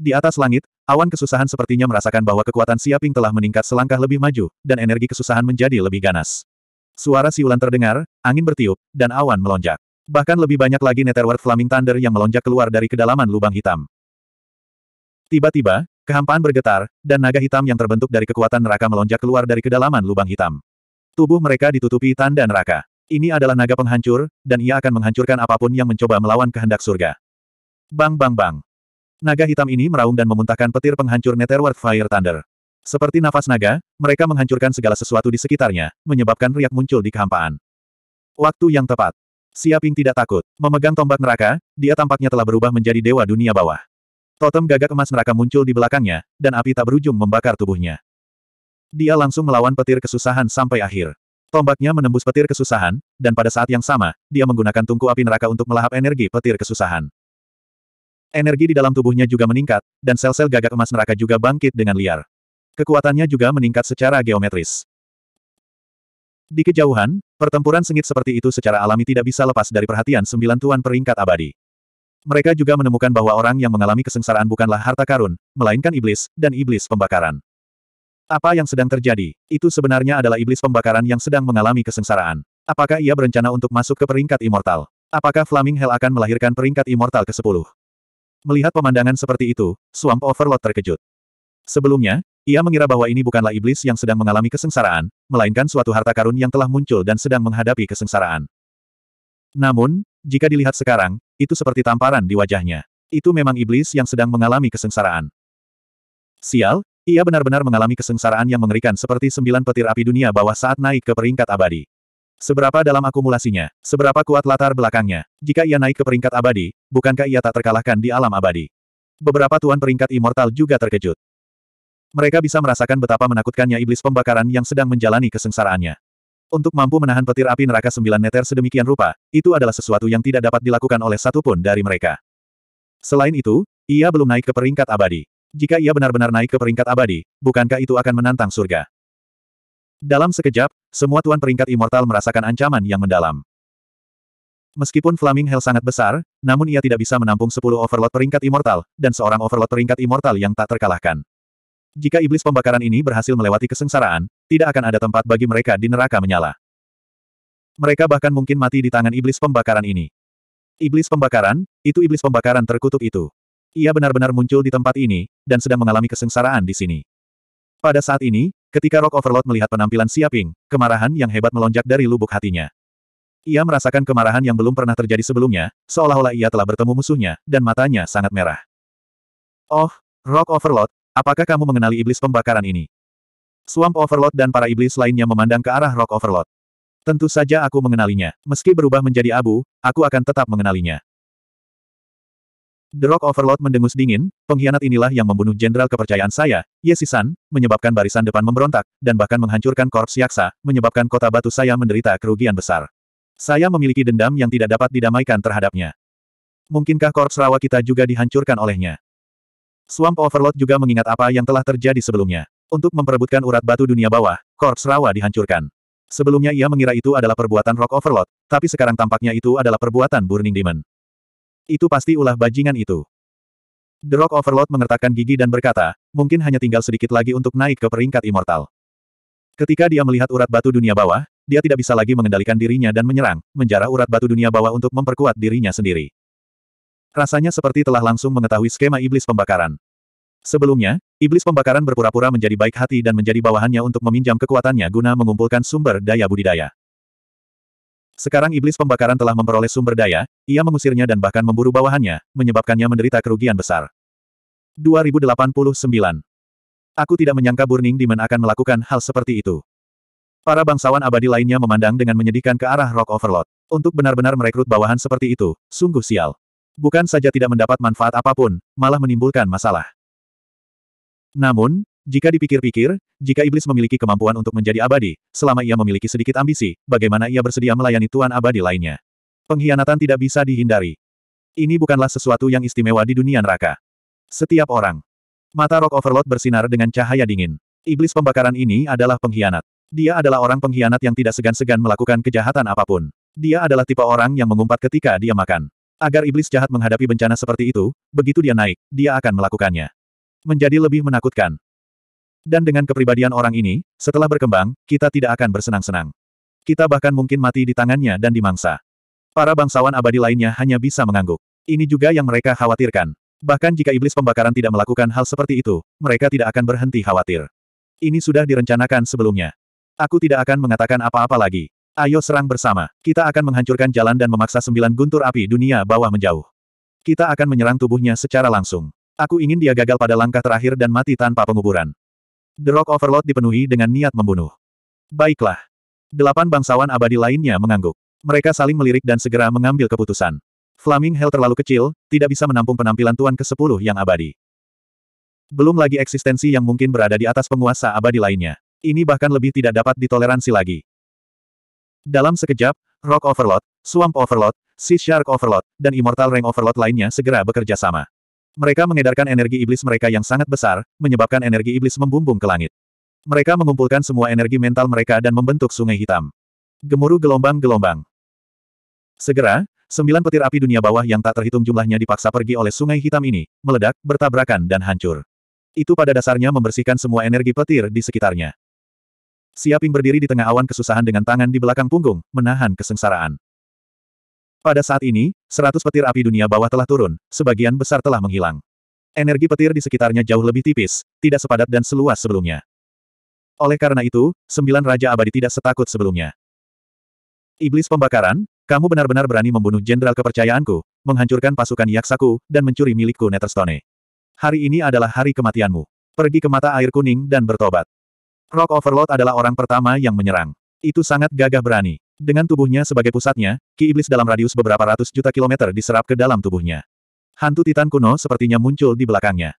S1: Di atas langit, awan kesusahan sepertinya merasakan bahwa kekuatan Siaping telah meningkat selangkah lebih maju, dan energi kesusahan menjadi lebih ganas. Suara siulan terdengar, angin bertiup, dan awan melonjak. Bahkan lebih banyak lagi Netherworld Flaming Thunder yang melonjak keluar dari kedalaman lubang hitam. Tiba-tiba, Kehampaan bergetar, dan naga hitam yang terbentuk dari kekuatan neraka melonjak keluar dari kedalaman lubang hitam. Tubuh mereka ditutupi tanda neraka. Ini adalah naga penghancur, dan ia akan menghancurkan apa pun yang mencoba melawan kehendak surga. Bang bang bang. Naga hitam ini meraung dan memuntahkan petir penghancur Netherworld Fire Thunder. Seperti nafas naga, mereka menghancurkan segala sesuatu di sekitarnya, menyebabkan riak muncul di kehampaan. Waktu yang tepat. Siaping tidak takut. Memegang tombak neraka, dia tampaknya telah berubah menjadi dewa dunia bawah. Totem gagak emas neraka muncul di belakangnya, dan api tak berujung membakar tubuhnya. Dia langsung melawan petir kesusahan sampai akhir. Tombaknya menembus petir kesusahan, dan pada saat yang sama, dia menggunakan tungku api neraka untuk melahap energi petir kesusahan. Energi di dalam tubuhnya juga meningkat, dan sel-sel gagak emas neraka juga bangkit dengan liar. Kekuatannya juga meningkat secara geometris. Di kejauhan, pertempuran sengit seperti itu secara alami tidak bisa lepas dari perhatian sembilan tuan peringkat abadi. Mereka juga menemukan bahwa orang yang mengalami kesengsaraan bukanlah harta karun, melainkan iblis, dan iblis pembakaran. Apa yang sedang terjadi? Itu sebenarnya adalah iblis pembakaran yang sedang mengalami kesengsaraan. Apakah ia berencana untuk masuk ke peringkat immortal? Apakah Flaming Hell akan melahirkan peringkat immortal ke-10? Melihat pemandangan seperti itu, Swamp Overlord terkejut. Sebelumnya, ia mengira bahwa ini bukanlah iblis yang sedang mengalami kesengsaraan, melainkan suatu harta karun yang telah muncul dan sedang menghadapi kesengsaraan. Namun, jika dilihat sekarang, itu seperti tamparan di wajahnya. Itu memang iblis yang sedang mengalami kesengsaraan. Sial, ia benar-benar mengalami kesengsaraan yang mengerikan seperti sembilan petir api dunia bawah saat naik ke peringkat abadi. Seberapa dalam akumulasinya, seberapa kuat latar belakangnya, jika ia naik ke peringkat abadi, bukankah ia tak terkalahkan di alam abadi? Beberapa tuan peringkat immortal juga terkejut. Mereka bisa merasakan betapa menakutkannya iblis pembakaran yang sedang menjalani kesengsaraannya. Untuk mampu menahan petir api neraka sembilan meter sedemikian rupa, itu adalah sesuatu yang tidak dapat dilakukan oleh satupun dari mereka. Selain itu, ia belum naik ke peringkat abadi. Jika ia benar-benar naik ke peringkat abadi, bukankah itu akan menantang surga? Dalam sekejap, semua tuan peringkat immortal merasakan ancaman yang mendalam. Meskipun Flaming Hell sangat besar, namun ia tidak bisa menampung 10 overlord peringkat immortal, dan seorang overlord peringkat immortal yang tak terkalahkan. Jika iblis pembakaran ini berhasil melewati kesengsaraan, tidak akan ada tempat bagi mereka di neraka menyala. Mereka bahkan mungkin mati di tangan iblis pembakaran ini. Iblis pembakaran, itu iblis pembakaran terkutuk itu. Ia benar-benar muncul di tempat ini, dan sedang mengalami kesengsaraan di sini. Pada saat ini, ketika Rock Overlord melihat penampilan Siaping, kemarahan yang hebat melonjak dari lubuk hatinya. Ia merasakan kemarahan yang belum pernah terjadi sebelumnya, seolah-olah ia telah bertemu musuhnya, dan matanya sangat merah. Oh, Rock Overlord, Apakah kamu mengenali iblis pembakaran ini? Swamp Overlord dan para iblis lainnya memandang ke arah Rock Overlord. Tentu saja aku mengenalinya. Meski berubah menjadi abu, aku akan tetap mengenalinya. The Rock Overlord mendengus dingin, pengkhianat inilah yang membunuh jenderal kepercayaan saya, Yesisan, menyebabkan barisan depan memberontak, dan bahkan menghancurkan korps yaksa, menyebabkan kota batu saya menderita kerugian besar. Saya memiliki dendam yang tidak dapat didamaikan terhadapnya. Mungkinkah korps rawa kita juga dihancurkan olehnya? Swamp Overlord juga mengingat apa yang telah terjadi sebelumnya. Untuk memperebutkan urat batu dunia bawah, Korps Rawa dihancurkan. Sebelumnya ia mengira itu adalah perbuatan Rock Overlord, tapi sekarang tampaknya itu adalah perbuatan Burning Demon. Itu pasti ulah bajingan itu. The Rock Overlord mengertakkan gigi dan berkata, mungkin hanya tinggal sedikit lagi untuk naik ke peringkat immortal. Ketika dia melihat urat batu dunia bawah, dia tidak bisa lagi mengendalikan dirinya dan menyerang, menjarah urat batu dunia bawah untuk memperkuat dirinya sendiri. Rasanya seperti telah langsung mengetahui skema iblis pembakaran. Sebelumnya, iblis pembakaran berpura-pura menjadi baik hati dan menjadi bawahannya untuk meminjam kekuatannya guna mengumpulkan sumber daya budidaya. Sekarang iblis pembakaran telah memperoleh sumber daya, ia mengusirnya dan bahkan memburu bawahannya, menyebabkannya menderita kerugian besar. 2089. Aku tidak menyangka Burning Demon akan melakukan hal seperti itu. Para bangsawan abadi lainnya memandang dengan menyedihkan ke arah Rock Overlord. Untuk benar-benar merekrut bawahan seperti itu, sungguh sial. Bukan saja tidak mendapat manfaat apa pun, malah menimbulkan masalah. Namun, jika dipikir-pikir, jika iblis memiliki kemampuan untuk menjadi abadi, selama ia memiliki sedikit ambisi, bagaimana ia bersedia melayani tuan abadi lainnya? Pengkhianatan tidak bisa dihindari. Ini bukanlah sesuatu yang istimewa di dunia neraka. Setiap orang. Mata Rock Overlord bersinar dengan cahaya dingin. Iblis pembakaran ini adalah pengkhianat. Dia adalah orang pengkhianat yang tidak segan-segan melakukan kejahatan apa pun. Dia adalah tipe orang yang mengumpat ketika dia makan. Agar iblis jahat menghadapi bencana seperti itu, begitu dia naik, dia akan melakukannya. Menjadi lebih menakutkan. Dan dengan kepribadian orang ini, setelah berkembang, kita tidak akan bersenang-senang. Kita bahkan mungkin mati di tangannya dan dimangsa. Para bangsawan abadi lainnya hanya bisa mengangguk. Ini juga yang mereka khawatirkan. Bahkan jika iblis pembakaran tidak melakukan hal seperti itu, mereka tidak akan berhenti khawatir. Ini sudah direncanakan sebelumnya. Aku tidak akan mengatakan apa-apa lagi. Ayo serang bersama. Kita akan menghancurkan jalan dan memaksa sembilan guntur api dunia bawah menjauh. Kita akan menyerang tubuhnya secara langsung. Aku ingin dia gagal pada langkah terakhir dan mati tanpa penguburan. The Rock Overlord dipenuhi dengan niat membunuh. Baiklah. Delapan bangsawan abadi lainnya mengangguk. Mereka saling melirik dan segera mengambil keputusan. Flaming Hell terlalu kecil, tidak bisa menampung penampilan Tuan ke-10 yang abadi. Belum lagi eksistensi yang mungkin berada di atas penguasa abadi lainnya. Ini bahkan lebih tidak dapat ditoleransi lagi. Dalam sekejap, Rock Overlord, Swamp Overlord, Sea Shark Overlord, dan Immortal Ring Overlord lainnya segera bekerja sama. Mereka mengedarkan energi iblis mereka yang sangat besar, menyebabkan energi iblis membumbung ke langit. Mereka mengumpulkan semua energi mental mereka dan membentuk sungai hitam. Gemuruh gelombang-gelombang. Segera, sembilan petir api dunia bawah yang tak terhitung jumlahnya dipaksa pergi oleh sungai hitam ini, meledak, bertabrakan dan hancur. Itu pada dasarnya membersihkan semua energi petir di sekitarnya. Siaping berdiri di tengah awan kesusahan dengan tangan di belakang punggung, menahan kesengsaraan. Pada saat ini, seratus petir api dunia bawah telah turun, sebagian besar telah menghilang. Energi petir di sekitarnya jauh lebih tipis, tidak sepadat dan seluas sebelumnya. Oleh karena itu, sembilan Raja Abadi tidak setakut sebelumnya. Iblis pembakaran, kamu benar-benar berani membunuh jenderal kepercayaanku, menghancurkan pasukan Yaksaku, dan mencuri milikku Netherstone. Hari ini adalah hari kematianmu. Pergi ke mata air kuning dan bertobat. Rock Overlord adalah orang pertama yang menyerang. Itu sangat gagah berani. Dengan tubuhnya sebagai pusatnya, ki iblis dalam radius beberapa ratus juta kilometer diserap ke dalam tubuhnya. Hantu Titan kuno sepertinya muncul di belakangnya.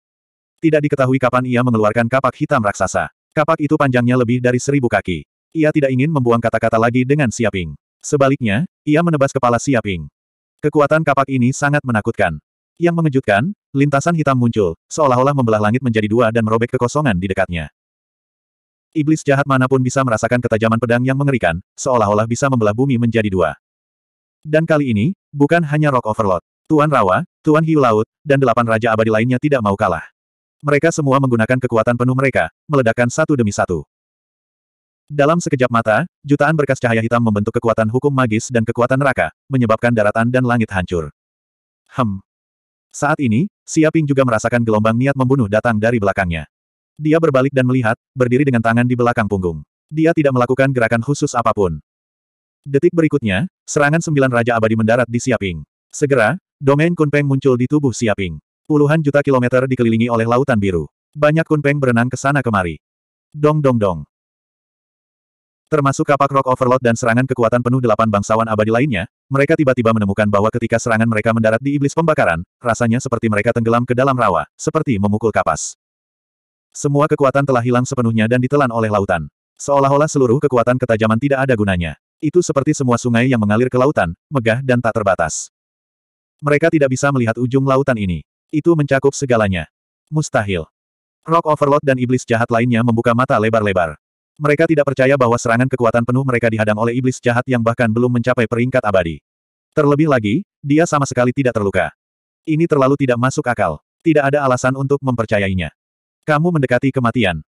S1: Tidak diketahui kapan ia mengeluarkan kapak hitam raksasa. Kapak itu panjangnya lebih dari seribu kaki. Ia tidak ingin membuang kata-kata lagi dengan Siaping. Sebaliknya, ia menebas kepala Siaping. Kekuatan kapak ini sangat menakutkan. Yang mengejutkan, lintasan hitam muncul, seolah-olah membelah langit menjadi dua dan merobek kekosongan di dekatnya. Iblis jahat mana pun bisa merasakan ketajaman pedang yang mengerikan, seolah-olah bisa membelah bumi menjadi dua. Dan kali ini, bukan hanya Rock Overlord. Tuan Rawa, Tuan Hiu Laut, dan delapan Raja Abadi lainnya tidak mau kalah. Mereka semua menggunakan kekuatan penuh mereka, meledakkan satu demi satu. Dalam sekejap mata, jutaan berkas cahaya hitam membentuk kekuatan hukum magis dan kekuatan neraka, menyebabkan daratan dan langit hancur. Hem. Saat ini, Siaping juga merasakan gelombang niat membunuh datang dari belakangnya. Dia berbalik dan melihat, berdiri dengan tangan di belakang punggung. Dia tidak melakukan gerakan khusus apa pun. Detik berikutnya, serangan sembilan Raja Abadi mendarat di Siaping. Segera, domain Kunpeng muncul di tubuh Siaping. Puluhan juta kilometer dikelilingi oleh lautan biru. Banyak kunpeng berenang ke sana kemari. Dong dong dong. Termasuk kapak Rock Overload dan serangan kekuatan penuh delapan bangsawan abadi lainnya, mereka tiba-tiba menemukan bahwa ketika serangan mereka mendarat di iblis pembakaran, rasanya seperti mereka tenggelam ke dalam rawa, seperti memukul kapas. Semua kekuatan telah hilang sepenuhnya dan ditelan oleh lautan. Seolah-olah seluruh kekuatan ketajaman tidak ada gunanya. Itu seperti semua sungai yang mengalir ke lautan, megah dan tak terbatas. Mereka tidak bisa melihat ujung lautan ini. Itu mencakup segalanya. Mustahil. Rock Overlord dan iblis jahat lainnya membuka mata lebar-lebar. Mereka tidak percaya bahwa serangan kekuatan penuh mereka dihadang oleh iblis jahat yang bahkan belum mencapai peringkat abadi. Terlebih lagi, dia sama sekali tidak terluka. Ini terlalu tidak masuk akal. Tidak ada alasan untuk mempercayainya. Kamu mendekati kematian.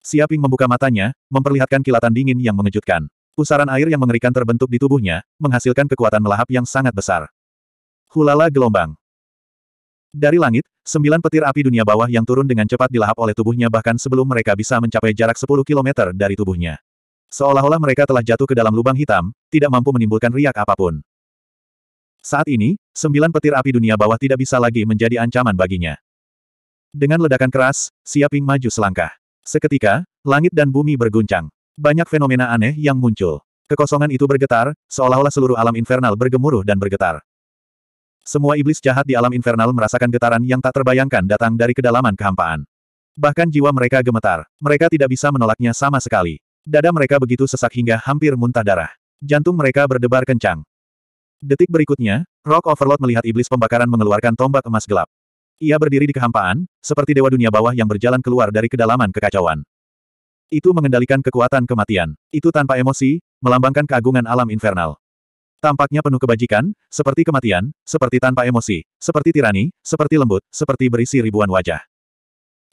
S1: Siaping membuka matanya, memperlihatkan kilatan dingin yang mengejutkan. Pusaran air yang mengerikan terbentuk di tubuhnya, menghasilkan kekuatan melahap yang sangat besar. Hulala gelombang. Dari langit, sembilan petir api dunia bawah yang turun dengan cepat dilahap oleh tubuhnya bahkan sebelum mereka bisa mencapai jarak 10 km dari tubuhnya. Seolah-olah mereka telah jatuh ke dalam lubang hitam, tidak mampu menimbulkan riak apa pun. Saat ini, sembilan petir api dunia bawah tidak bisa lagi menjadi ancaman baginya. Dengan ledakan keras, Siaping maju selangkah. Seketika, langit dan bumi berguncang. Banyak fenomena aneh yang muncul. Kekosongan itu bergetar, seolah-olah seluruh alam infernal bergemuruh dan bergetar. Semua iblis jahat di alam infernal merasakan getaran yang tak terbayangkan datang dari kedalaman kehampaan. Bahkan jiwa mereka gemetar. Mereka tidak bisa menolaknya sama sekali. Dada mereka begitu sesak hingga hampir muntah darah. Jantung mereka berdebar kencang. Detik berikutnya, Rock Overlord melihat iblis pembakaran mengeluarkan tombak emas gelap. Ia berdiri di kehampaan, seperti dewa dunia bawah yang berjalan keluar dari kedalaman kekacauan. Itu mengendalikan kekuatan kematian. Itu tanpa emosi, melambangkan keagungan alam infernal. Tampaknya penuh kebajikan, seperti kematian, seperti tanpa emosi, seperti tirani, seperti lembut, seperti berisi ribuan wajah.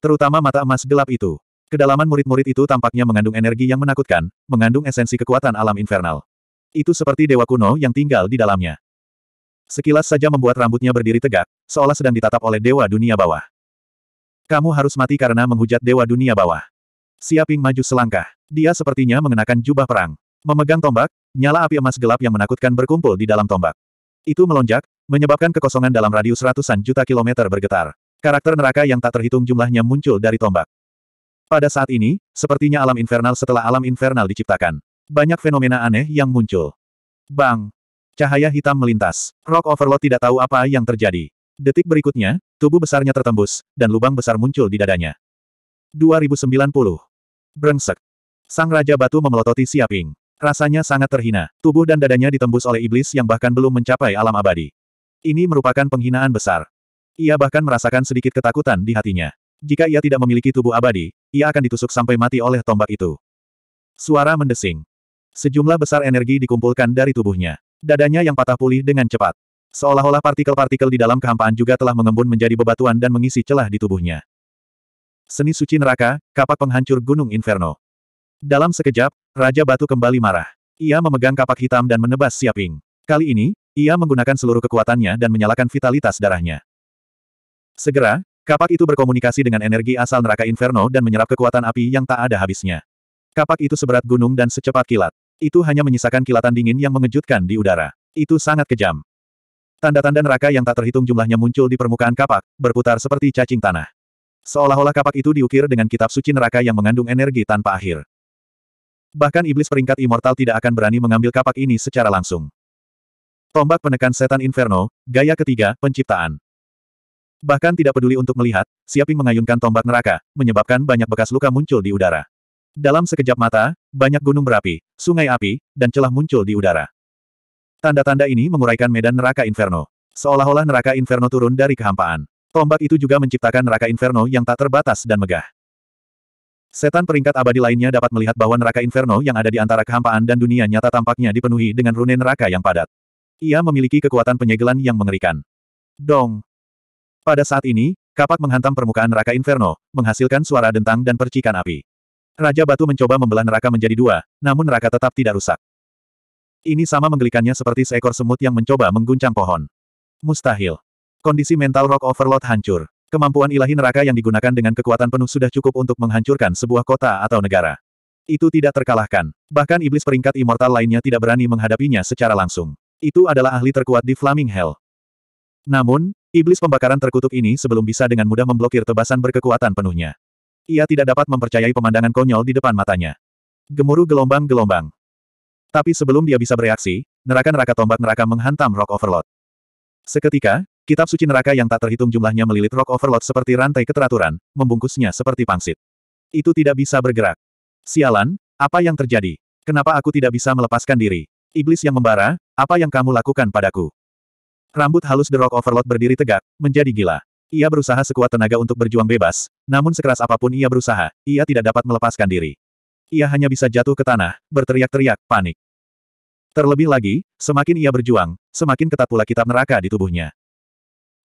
S1: Terutama mata emas gelap itu. Kedalaman murid-murid itu tampaknya mengandung energi yang menakutkan, mengandung esensi kekuatan alam infernal. Itu seperti dewa kuno yang tinggal di dalamnya. Sekilas saja membuat rambutnya berdiri tegak, seolah sedang ditatap oleh dewa dunia bawah. Kamu harus mati karena menghujat dewa dunia bawah. Siaping maju selangkah. Dia sepertinya mengenakan jubah perang. Memegang tombak, nyala api emas gelap yang menakutkan berkumpul di dalam tombak. Itu melonjak, menyebabkan kekosongan dalam radius ratusan juta kilometer bergetar. Karakter neraka yang tak terhitung jumlahnya muncul dari tombak. Pada saat ini, sepertinya alam infernal setelah alam infernal diciptakan. Banyak fenomena aneh yang muncul. Bang! Cahaya hitam melintas. Rock Overlord tidak tahu apa yang terjadi. Detik berikutnya, tubuh besarnya tertembus, dan lubang besar muncul di dadanya. 2090. Brengsek. Sang Raja Batu memelototi Siaping. Rasanya sangat terhina. Tubuh dan dadanya ditembus oleh iblis yang bahkan belum mencapai alam abadi. Ini merupakan penghinaan besar. Ia bahkan merasakan sedikit ketakutan di hatinya. Jika ia tidak memiliki tubuh abadi, ia akan ditusuk sampai mati oleh tombak itu. Suara mendesing. Sejumlah besar energi dikumpulkan dari tubuhnya. Dadanya yang patah pulih dengan cepat. Seolah-olah partikel-partikel di dalam kehampaan juga telah mengembun menjadi bebatuan dan mengisi celah di tubuhnya. Seni suci neraka, kapak penghancur gunung inferno. Dalam sekejap, Raja Batu kembali marah. Ia memegang kapak hitam dan menebas Siaping. Kali ini, ia menggunakan seluruh kekuatannya dan menyalakan vitalitas darahnya. Segera, kapak itu berkomunikasi dengan energi asal neraka inferno dan menyerap kekuatan api yang tak ada habisnya. Kapak itu seberat gunung dan secepat kilat. Itu hanya menyisakan kilatan dingin yang mengejutkan di udara. Itu sangat kejam. Tanda-tanda neraka yang tak terhitung jumlahnya muncul di permukaan kapak, berputar seperti cacing tanah. Seolah-olah kapak itu diukir dengan kitab suci neraka yang mengandung energi tanpa akhir. Bahkan iblis peringkat immortal tidak akan berani mengambil kapak ini secara langsung. Tombak penekan setan inferno, gaya ketiga, penciptaan. Bahkan tidak peduli untuk melihat, Siaping mengayunkan tombak neraka, menyebabkan banyak bekas luka muncul di udara. Dalam sekejap mata, banyak gunung berapi, sungai api, dan celah muncul di udara. Tanda-tanda ini menguraikan medan neraka inferno. Seolah-olah neraka inferno turun dari kehampaan. Tombak itu juga menciptakan neraka inferno yang tak terbatas dan megah. Setan peringkat abadi lainnya dapat melihat bahwa neraka inferno yang ada di antara kehampaan dan dunia nyata tampaknya dipenuhi dengan rune neraka yang padat. Ia memiliki kekuatan penyegelan yang mengerikan. Dong! Pada saat ini, kapak menghantam permukaan neraka inferno, menghasilkan suara dentang dan percikan api. Raja Batu mencoba membelah neraka menjadi dua, namun neraka tetap tidak rusak. Ini sama menggelikannya seperti seekor semut yang mencoba mengguncang pohon. Mustahil. Kondisi mental Rock Overlord hancur. Kemampuan ilahi neraka yang digunakan dengan kekuatan penuh sudah cukup untuk menghancurkan sebuah kota atau negara. Itu tidak terkalahkan. Bahkan iblis peringkat immortal lainnya tidak berani menghadapinya secara langsung. Itu adalah ahli terkuat di Flaming Hell. Namun, iblis pembakaran terkutuk ini sebelum bisa dengan mudah memblokir tebasan berkekuatan penuhnya. Ia tidak dapat mempercayai pemandangan konyol di depan matanya. Gemuruh gelombang-gelombang. Tapi sebelum dia bisa bereaksi, neraka-neraka tombak neraka menghantam Rock Overlord. Seketika, kitab suci neraka yang tak terhitung jumlahnya melilit Rock Overlord seperti rantai keteraturan, membungkusnya seperti pangsit. Itu tidak bisa bergerak. Sialan, apa yang terjadi? Kenapa aku tidak bisa melepaskan diri? Iblis yang membara, apa yang kamu lakukan padaku? Rambut halus The Rock Overlord berdiri tegak, menjadi gila. Ia berusaha sekuat tenaga untuk berjuang bebas, namun sekeras apa pun ia berusaha, ia tidak dapat melepaskan diri. Ia hanya bisa jatuh ke tanah, berteriak-teriak, panik. Terlebih lagi, semakin ia berjuang, semakin ketat pula kitab neraka di tubuhnya.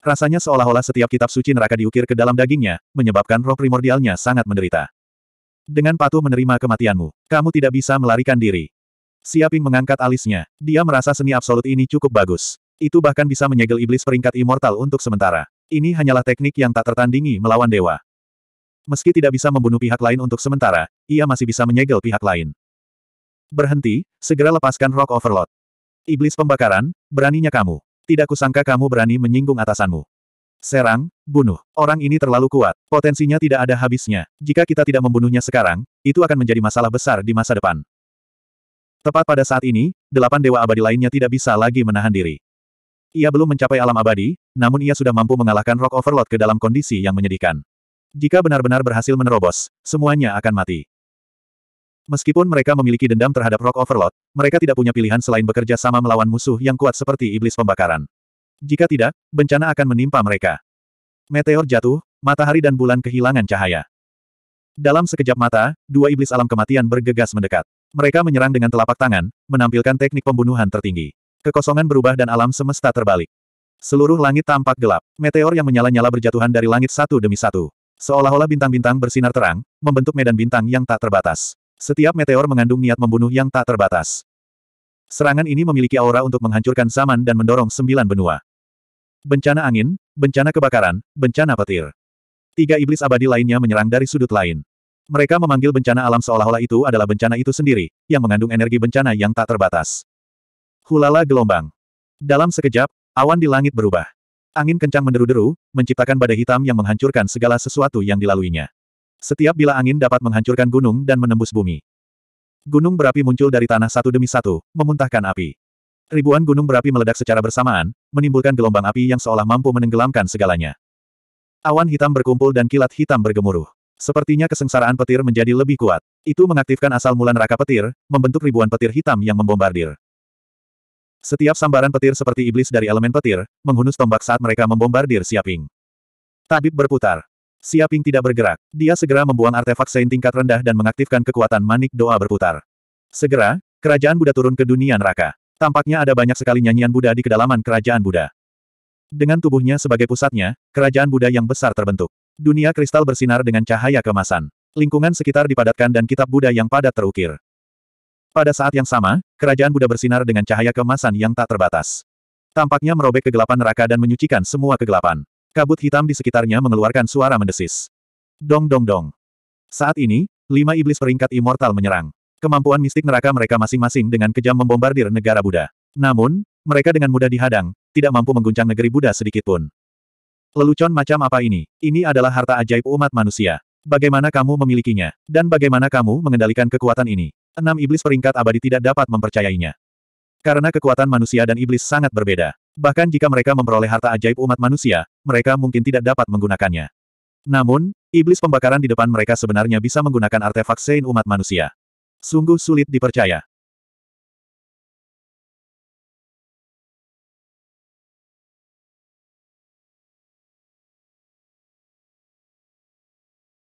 S1: Rasanya seolah-olah setiap kitab suci neraka diukir ke dalam dagingnya, menyebabkan roh primordialnya sangat menderita. Dengan patuh menerima kematianmu, kamu tidak bisa melarikan diri. Siaping mengangkat alisnya. Dia merasa seni absolut ini cukup bagus. Itu bahkan bisa menyegel iblis peringkat immortal untuk sementara. Ini hanyalah teknik yang tak tertandingi melawan dewa. Meski tidak bisa membunuh pihak lain untuk sementara, ia masih bisa menyegel pihak lain. Berhenti, segera lepaskan Rock Overlord. Iblis pembakaran, beraninya kamu. Tidak kusangka kamu berani menyinggung atasanmu. Serang, bunuh. Orang ini terlalu kuat. Potensinya tidak ada habisnya. Jika kita tidak membunuhnya sekarang, itu akan menjadi masalah besar di masa depan. Tepat pada saat ini, delapan dewa abadi lainnya tidak bisa lagi menahan diri. Ia belum mencapai alam abadi, namun ia sudah mampu mengalahkan Rock Overlord ke dalam kondisi yang menyedihkan. Jika benar-benar berhasil menerobos, semuanya akan mati. Meskipun mereka memiliki dendam terhadap Rock Overlord, mereka tidak punya pilihan selain bekerja sama melawan musuh yang kuat seperti iblis pembakaran. Jika tidak, bencana akan menimpa mereka. Meteor jatuh, matahari dan bulan kehilangan cahaya. Dalam sekejap mata, dua iblis alam kematian bergegas mendekat. Mereka menyerang dengan telapak tangan, menampilkan teknik pembunuhan tertinggi. Kekosongan berubah dan alam semesta terbalik. Seluruh langit tampak gelap. Meteor yang menyala-nyala berjatuhan dari langit satu demi satu. Seolah-olah bintang-bintang bersinar terang, membentuk medan bintang yang tak terbatas. Setiap meteor mengandung niat membunuh yang tak terbatas. Serangan ini memiliki aura untuk menghancurkan zaman dan mendorong sembilan benua. Bencana angin, bencana kebakaran, bencana petir. Tiga iblis abadi lainnya menyerang dari sudut lain. Mereka memanggil bencana alam seolah-olah itu adalah bencana itu sendiri, yang mengandung energi bencana yang tak terbatas. Hulala gelombang. Dalam sekejap, awan di langit berubah. Angin kencang menderu-deru, menciptakan badai hitam yang menghancurkan segala sesuatu yang dilaluinya. Setiap bila angin dapat menghancurkan gunung dan menembus bumi. Gunung berapi muncul dari tanah satu demi satu, memuntahkan api. Ribuan gunung berapi meledak secara bersamaan, menimbulkan gelombang api yang seolah mampu menenggelamkan segalanya. Awan hitam berkumpul dan kilat hitam bergemuruh. Sepertinya kesengsaraan petir menjadi lebih kuat. Itu mengaktifkan asal mula neraka petir, membentuk ribuan petir hitam yang membombardir. Setiap sambaran petir seperti iblis dari elemen petir, menghunus tombak saat mereka membombardir Siaping. Tabib berputar. Siaping tidak bergerak. Dia segera membuang artefak Sein tingkat rendah dan mengaktifkan kekuatan manik doa berputar. Segera, kerajaan Buddha turun ke dunia neraka. Tampaknya ada banyak sekali nyanyian Buddha di kedalaman kerajaan Buddha. Dengan tubuhnya sebagai pusatnya, kerajaan Buddha yang besar terbentuk. Dunia kristal bersinar dengan cahaya kemasan. Lingkungan sekitar dipadatkan dan kitab Buddha yang padat terukir. Pada saat yang sama, kerajaan Buddha bersinar dengan cahaya kemasan yang tak terbatas. Tampaknya merobek kegelapan neraka dan menyucikan semua kegelapan. Kabut hitam di sekitarnya mengeluarkan suara mendesis. Dong dong dong. Saat ini, lima iblis peringkat immortal menyerang. Kemampuan mistik neraka mereka masing-masing dengan kejam membombardir negara Buddha. Namun, mereka dengan mudah dihadang, tidak mampu mengguncang negeri Buddha sedikitpun. Lelucon macam apa ini? Ini adalah harta ajaib umat manusia. Bagaimana kamu memilikinya? Dan bagaimana kamu mengendalikan kekuatan ini? Enam iblis peringkat abadi tidak dapat mempercayainya. Karena kekuatan manusia dan iblis sangat berbeda. Bahkan jika mereka memperoleh harta ajaib umat manusia, mereka mungkin tidak dapat menggunakannya. Namun, iblis pembakaran di depan mereka sebenarnya bisa menggunakan artefak Sein umat manusia. Sungguh sulit dipercaya.